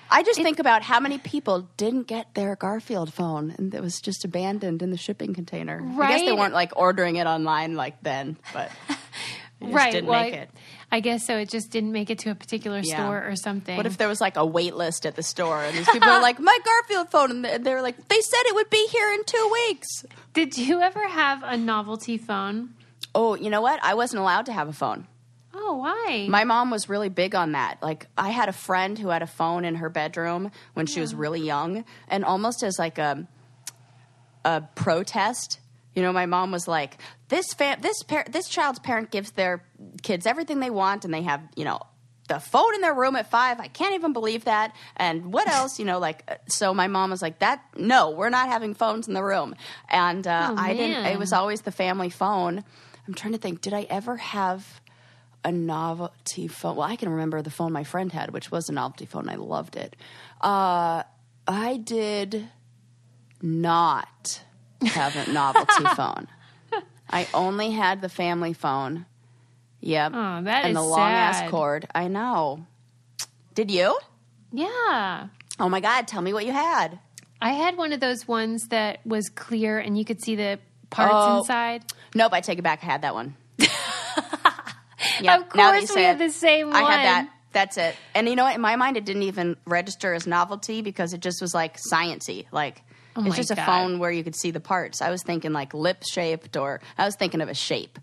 I just think about how many people didn't get their Garfield phone and it was just abandoned in the shipping container. I guess they weren't like ordering it online like then, but it just [laughs] right. didn't well, make I- it. I guess so. It just didn't make it to a particular Yeah. store or something. What if there was like a wait list at the store and these people are like, my Garfield phone? And they- they're like, they said it would be here in two weeks. Did you ever have a novelty phone? Oh, you know what? I wasn't allowed to have a phone. Oh, why? My mom was really big on that. Like, I had a friend who had a phone in her bedroom when she was really young, and almost as like a a protest. You know, my mom was like, "This fam- this par- this child's parent gives their kids everything they want, and they have you know." The phone in their room at five. I can't even believe that. And what [laughs] else? You know, like uh, so. My mom was like, "That no, we're not having phones in the room." And uh, Oh, I didn't. It was always the family phone. I'm trying to think. Did I ever have a novelty phone. Well, I can remember the phone my friend had, which was a novelty phone. I loved it. Uh, I did not have a novelty [laughs] phone. I only had the family phone. Yep. Oh, that and is the long ass cord. I know. Did you? yeah. Oh my God! Tell me what you had. I had one of those ones that was clear and you could see the parts Oh. inside. Nope, I take it back. I had that one. [laughs] yeah, of now that you course, we had it, the same one. I had that. That's it. And you know what? In my mind, it didn't even register as novelty because it just was like sciency. Like Oh it's just a phone where you could see the parts. I was thinking like lip shaped, or I was thinking of a shape.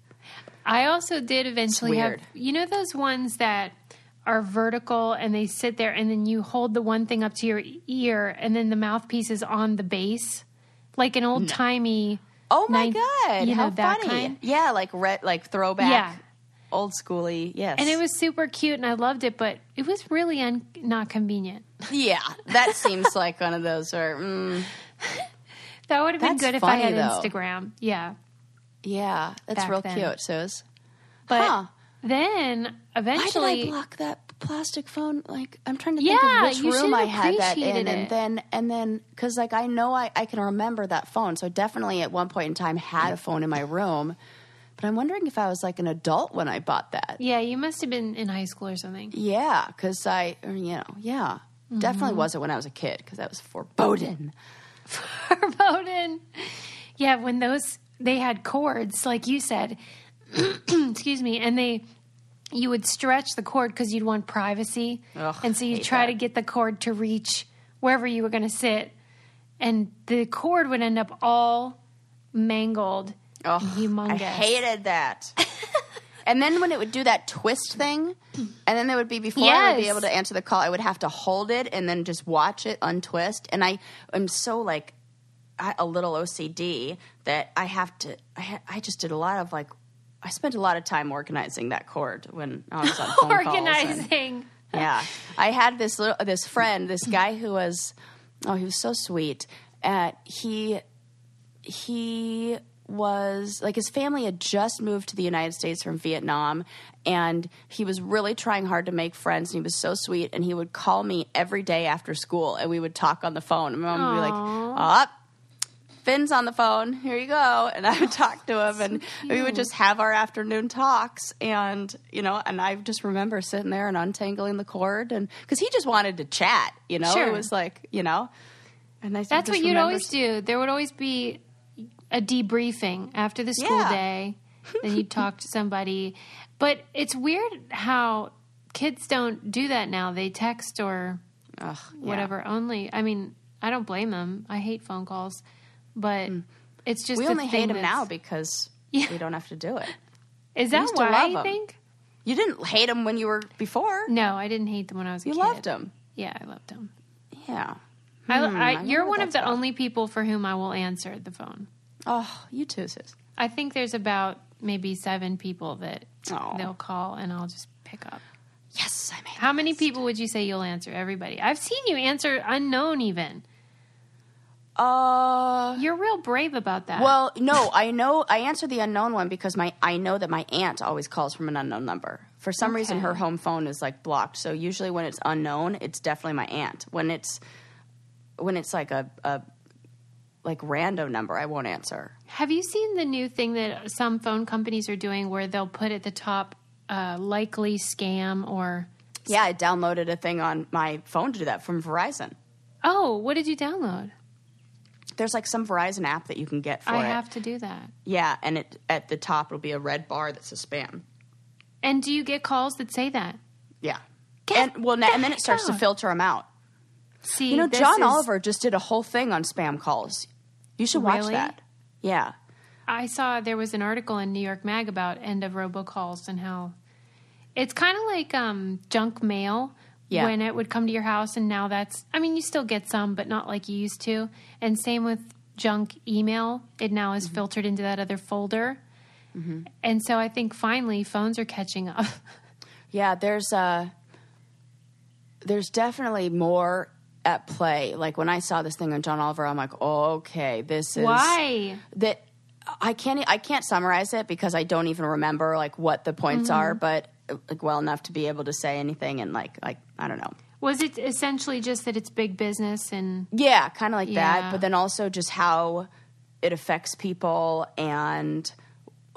I also did eventually have, you know, those ones that are vertical and they sit there and then you hold the one thing up to your ear and then the mouthpiece is on the base, like an old timey. Oh my Nin- god! you how know, that funny! kind? Yeah, like red, like throwback, Yeah. old schooly. Yes, And it was super cute and I loved it, but it was really un- not convenient. yeah. That seems like one of those where, mm, [laughs] That would have been That's good if I had though. Instagram. Yeah. yeah, that's Back real then. cute. Suze. But Huh. then Why eventually. did I block that plastic phone? Like I'm trying to Yeah, think of which room I had that in, appreciated and then and then because like I know I, I can remember that phone, so definitely at one point in time had a phone in my room. But I'm wondering if I was like an adult when I bought that. yeah, you must have been in high school or something. Yeah, because I you know yeah definitely Mm-hmm. wasn't when I was a kid because that was foreboding. [laughs] Bowden. Yeah, when those they had cords, like you said, [clears throat] excuse me, and they you would stretch the cord because you'd want privacy, Ugh, and so you try that. to get the cord to reach wherever you were going to sit, and the cord would end up all mangled, Oh, humongous. I hated that. [laughs] and then when it would do that twist thing, and then there would be before I would be able to answer the call, I would have to hold it and then just watch it untwist. And I am so like a little OCD that I have to. I, ha- I just did a lot of like. I spent a lot of time organizing that cord when I was on [laughs] phone calls. and- organizing. yeah, I had this little this friend, this guy who was oh, he was so sweet. Uh, he he was like his family had just moved to the United States from Vietnam and he was really trying hard to make friends and he was so sweet and he would call me every day after school and we would talk on the phone. And my mom would be like up. Finn's on the phone. Here you go. And I would talk to him and we would just have our afternoon talks and you know and I just remember sitting there and untangling the cord and because he just wanted to chat you know? Sure. it was like you know? And I said, That's what you'd always do. There would always be a debriefing after the school Yeah. day. [laughs] then you'd talk to somebody. But it's weird how kids don't do that now. They text or Ugh, yeah. whatever only. I mean, I don't blame them. I hate phone calls. But it's just. We the only hate that's- now because Yeah. we don't have to do it. [laughs] Is that why you 'em. think? You didn't hate them when you were before. No, I didn't hate them when I was a You kid. loved them. Yeah, I loved them. Yeah. I, Hmm, I, I you're one of the about. only people for whom I will answer the phone. Oh, you too, sis. I think there's about maybe seven people that Aw. they'll call and I'll just pick up. Yes, I made. How many people would you say you'll answer? Everybody. I've seen you answer unknown even. Uh, You're real brave about that. well, no, I know. I answer the unknown one because my I know that my aunt always calls from an unknown number. For some reason, her home phone is like blocked. So usually, when it's unknown, it's definitely my aunt. When it's when it's like a, a like random number, I won't answer. Have you seen the new thing that some phone companies are doing where they'll put at the top uh, likely scam or Yeah, I downloaded a thing on my phone to do that from Verizon. oh, what did you download? There's like some Verizon app that you can get for I it. have to do that. Yeah, and it at the top it'll be a red bar that says spam. And do you get calls that say that? Yeah, Get and well, na- and then it starts to out. filter them out. See, You know, John Oliver just did a whole thing on spam calls. You should watch Really? that. Yeah, I saw there was an article in New York Mag about end of robocalls and how it's kind of like um, junk mail Yeah. when it would come to your house, and now that's I mean you still get some, but not like you used to. And same with junk email; it now Mm-hmm. is filtered into that other folder. And so I think finally phones are catching up. [laughs] yeah. There's uh, there's definitely more at play. Like when I saw this thing on John Oliver, I'm like, oh, okay, this is Why? that I can't I can't summarize it because I don't even remember like what the points Mm-hmm. are, but like well enough to be able to say anything and like like I don't know. Was it essentially just that it's big business and Yeah, kind of like Yeah. that, but then also just how it affects people and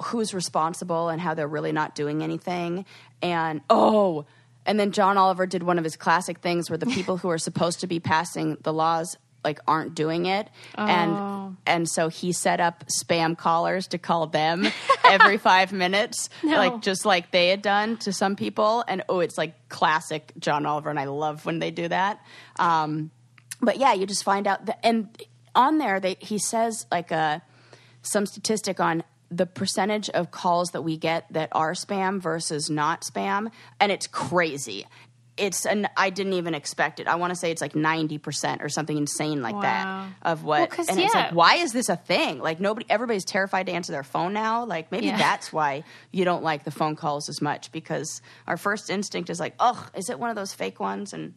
who's responsible and how they're really not doing anything. And oh, and then John Oliver did one of his classic things where the [laughs] people who are supposed to be passing the laws like aren't doing it Oh. and and so he set up spam callers to call them [laughs] every 5 minutes [laughs] No. like just like they had done to some people and oh it's like classic John Oliver and I love when they do that um but yeah, you just find out that, and on there, they, he says like a some statistic on the percentage of calls that we get that are spam versus not spam, and it's crazy. It's an I didn't even expect it. I want to say it's like ninety percent or something insane like Wow. that of what. Well, and it's like, why is this a thing? Like nobody, everybody's terrified to answer their phone now. Like maybe Yeah. that's why you don't like the phone calls as much because our first instinct is like, oh, is it one of those fake ones? And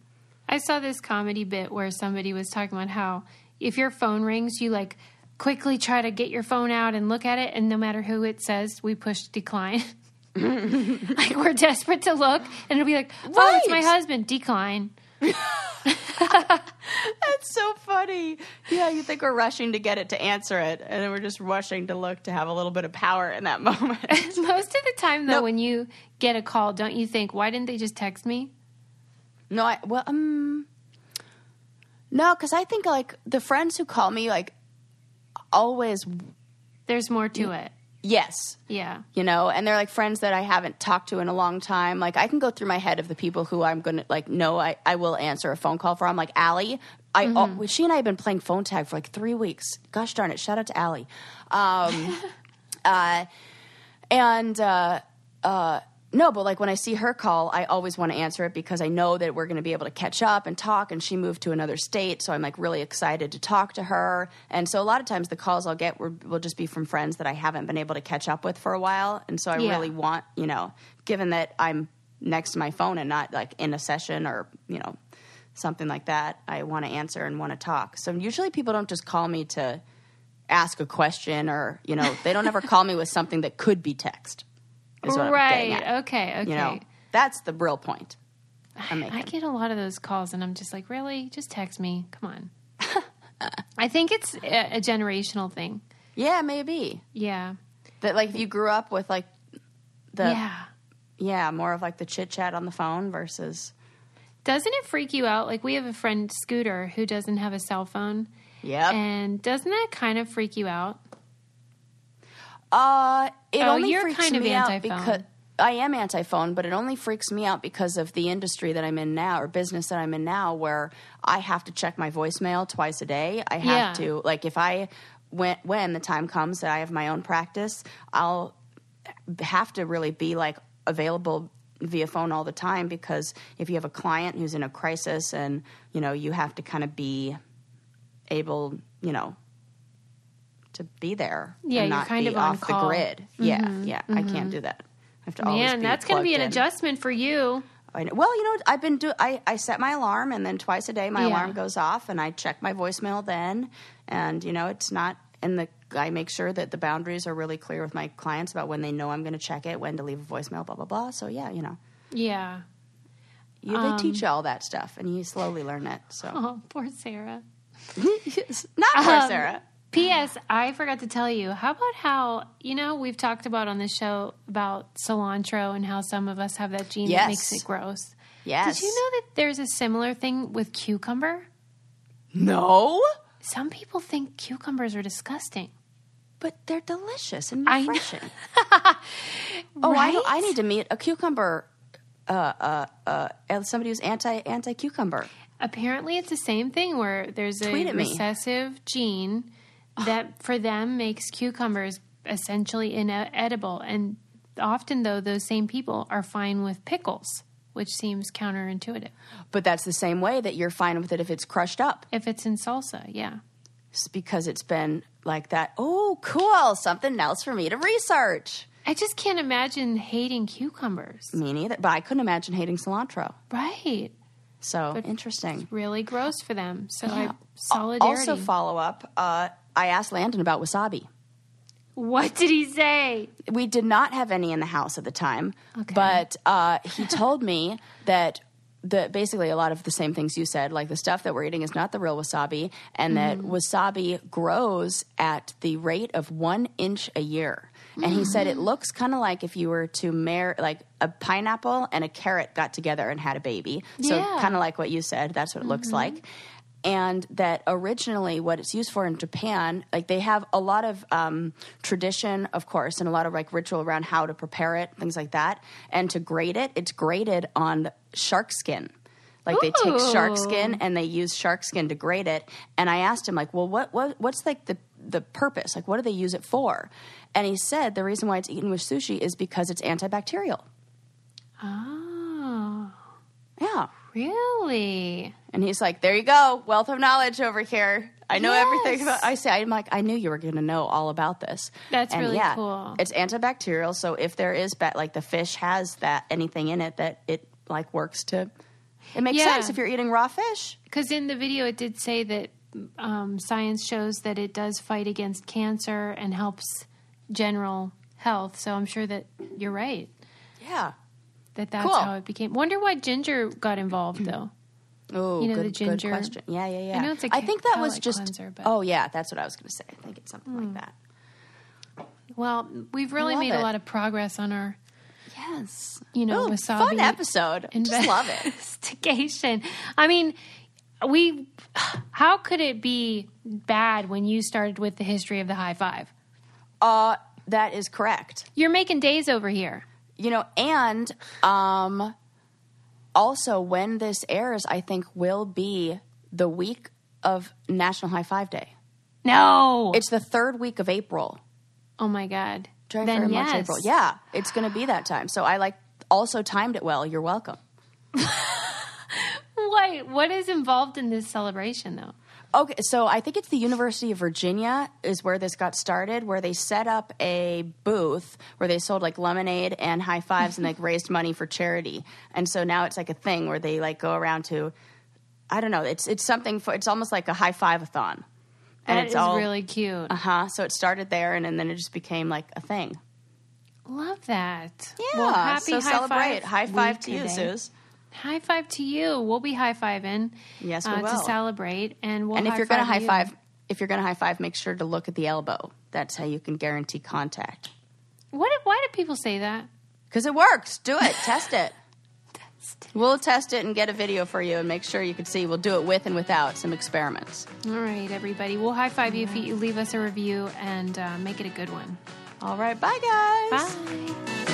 I saw this comedy bit where somebody was talking about how if your phone rings, you like quickly try to get your phone out and look at it, and no matter who it says, we push decline. [laughs] like we're desperate to look, and it'll be like, "Oh, it's my husband." Decline. [laughs] That's so funny. Yeah, you think we're rushing to get it to answer it, and then we're just rushing to look to have a little bit of power in that [laughs] moment. Most of the time, though, Nope. when you get a call, don't you think, "Why didn't they just text me?" no, I well, um, no, because I think like the friends who call me, like always, There's more to it. yes, Yeah. you know, and they're like friends that I haven't talked to in a long time. Like I can go through my head of the people who I'm gonna like. No, I I will answer a phone call from. Like Allie, I oh, she and I have been playing phone tag for like three weeks. Gosh darn it! Shout out to Allie. Um, [laughs] uh, and uh, uh, no, but like when I see her call, I always want to answer it because I know that we're going to be able to catch up and talk. And she moved to another state, so I'm like really excited to talk to her. And so a lot of times the calls I'll get will, will just be from friends that I haven't been able to catch up with for a while. And so I Yeah. really want, you know, given that I'm next to my phone and not like in a session or you know something like that, I want to answer and want to talk. So usually people don't just call me to ask a question or, you know, they don't ever call me with something that could be text. Is what I'm right. at. Okay. Okay. You know, that's the real point. I'm. I get a lot of those calls, and I'm just like, really? Just text me. Come on. [laughs] I think it's a, a generational thing. yeah, maybe. Yeah. That like if you grew up with like the yeah. yeah, more of like the chit chat on the phone versus Doesn't it freak you out? Like we have a friend Scooter who doesn't have a cell phone, Yeah. and doesn't that kind of freak you out? Uh, it Oh, only you're freaks kind of me out anti-phone. because I am anti-phone, but it only freaks me out because of the industry that I'm in now or business that I'm in now, where I have to check my voicemail twice a day. I have Yeah. to like if I when when the time comes that I have my own practice, I'll have to really be like available via phone all the time because if you have a client who's in a crisis and you know you have to kind of be able you know to be there Yeah, and you're not kind be of off call. the grid yeah mm-hmm. yeah i can't mm-hmm. do that I have to always Man, be that's going to be an in. adjustment for you. Well, you know, I've been do. I, I set my alarm, and then twice a day my Yeah. alarm goes off, and I check my voicemail then. And you know, it's not. And the I make sure that the boundaries are really clear with my clients about when they know I'm going to check it, when to leave a voicemail, blah blah blah. So yeah, you know, Yeah. you, they teach um, you all that stuff, and you slowly learn it. So [laughs] Oh, poor Sarah. [laughs] not poor Um, Sarah. P.S. I forgot to tell you. How about how you know we've talked about on the show about cilantro and how some of us have that gene Yes. that makes it gross. Yes. Did you know that there's a similar thing with cucumber? No, Some people think cucumbers are disgusting. but they're delicious and I refreshing. [laughs] oh, I, Right? know- I need to meet a cucumber. Uh, uh, uh, and somebody who's anti anti cucumber. Apparently, it's the same thing where there's a recessive gene that for them makes cucumbers essentially inedible. And often, though, those same people are fine with pickles, which seems counterintuitive. But that's the same way that you're fine with it if it's crushed up. If it's in salsa, yeah. It's because it's been like that. Oh, cool. Something else for me to research. I just can't imagine hating cucumbers. Me neither. But I couldn't imagine hating cilantro. Right. So interesting. Really gross for them. So I solidarity. Also, follow up. Uh, I asked Landon about wasabi. what did he say? We did not have any in the house at the time, Okay. but uh, he told me [laughs] that the basically a lot of the same things you said, like the stuff that we're eating is not the real wasabi, and that mm-hmm. wasabi grows at the rate of one inch a year. And he said it mm-hmm. looks kind of like if you were to marry, like a pineapple and a carrot got together and had a baby. So Yeah. kind of like what you said, that's what it looks mm-hmm. like. And that originally, what it's used for in Japan, like they have a lot of um, tradition, of course, and a lot of like ritual around how to prepare it, things like that. And to grate it, it's grated on shark skin. Like they take shark skin and they use shark skin to grate it. And I asked him, like, well, what, what what's like the the purpose? Like, what do they use it for? And he said the reason why it's eaten with sushi is because it's antibacterial. Oh, Yeah. Really? And he's like, "There you go, wealth of knowledge over here. I know Yes. everything about." I say, "I'm like, I knew you were going to know all about this." That's and really yeah, cool. It's antibacterial, so if there is ba- like the fish has that anything in it that it like works to, it makes Yeah. sense if you're eating raw fish. Because in the video, it did say that um, science shows that it does fight against cancer and helps general health. So I'm sure that you're right. Yeah. That that's Cool. how it became. Wonder why ginger got involved though. Oh, You know, good, the ginger- good question. Yeah, yeah, yeah. I know it's a I think that was just. cleanser, but- Oh yeah, that's what I was going to say. I think it's something Hmm. like that. Well, we've really made it. a lot of progress on our, Yes. you know, Ooh, wasabi fun episode. Just love it. investigation. [laughs] I mean, we. [sighs] How could it be bad when you started with the history of the high five? Uh, that is correct. You're making days over here. You know and um also when this airs i think will be the week of national high five day No. it's the third week of april oh my god. January, then yes. March, April. Yeah, it's going to be that time. So I like also timed it well. You're welcome. [laughs] Wait, what is involved in this celebration though? Okay, so I think it's the University of Virginia is where this got started, where they set up a booth where they sold like lemonade and high fives and like [laughs] raised money for charity. And so now it's like a thing where they like go around to I don't know. It's it's something for. It's almost like a high five a thon, and That it's is all really cute. uh huh. So it started there, and, and then it just became like a thing. Love that. Yeah. Well, happy so high celebrate. Five high five to you, today. High five to you. We'll be high fiving. Yes, we uh, to celebrate, and we'll. and if you're going to high you. five, if you're going to high five, make sure to look at the elbow. That's how you can guarantee contact. what? Why do people say that? Because it works. Do [laughs] it. Test it. We'll test it and get a video for you and make sure you can see. We'll do it with and without some experiments. All right, everybody. We'll high five you if you leave us a review and uh, make it a good one. All right. Bye, guys. Bye.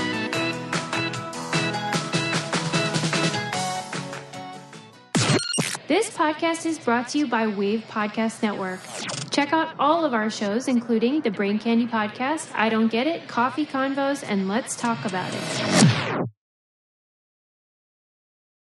This podcast is brought to you by Wave Podcast Network. Check out all of our shows, including the Brain Candy Podcast, I Don't Get It, Coffee Convos, and Let's Talk About It.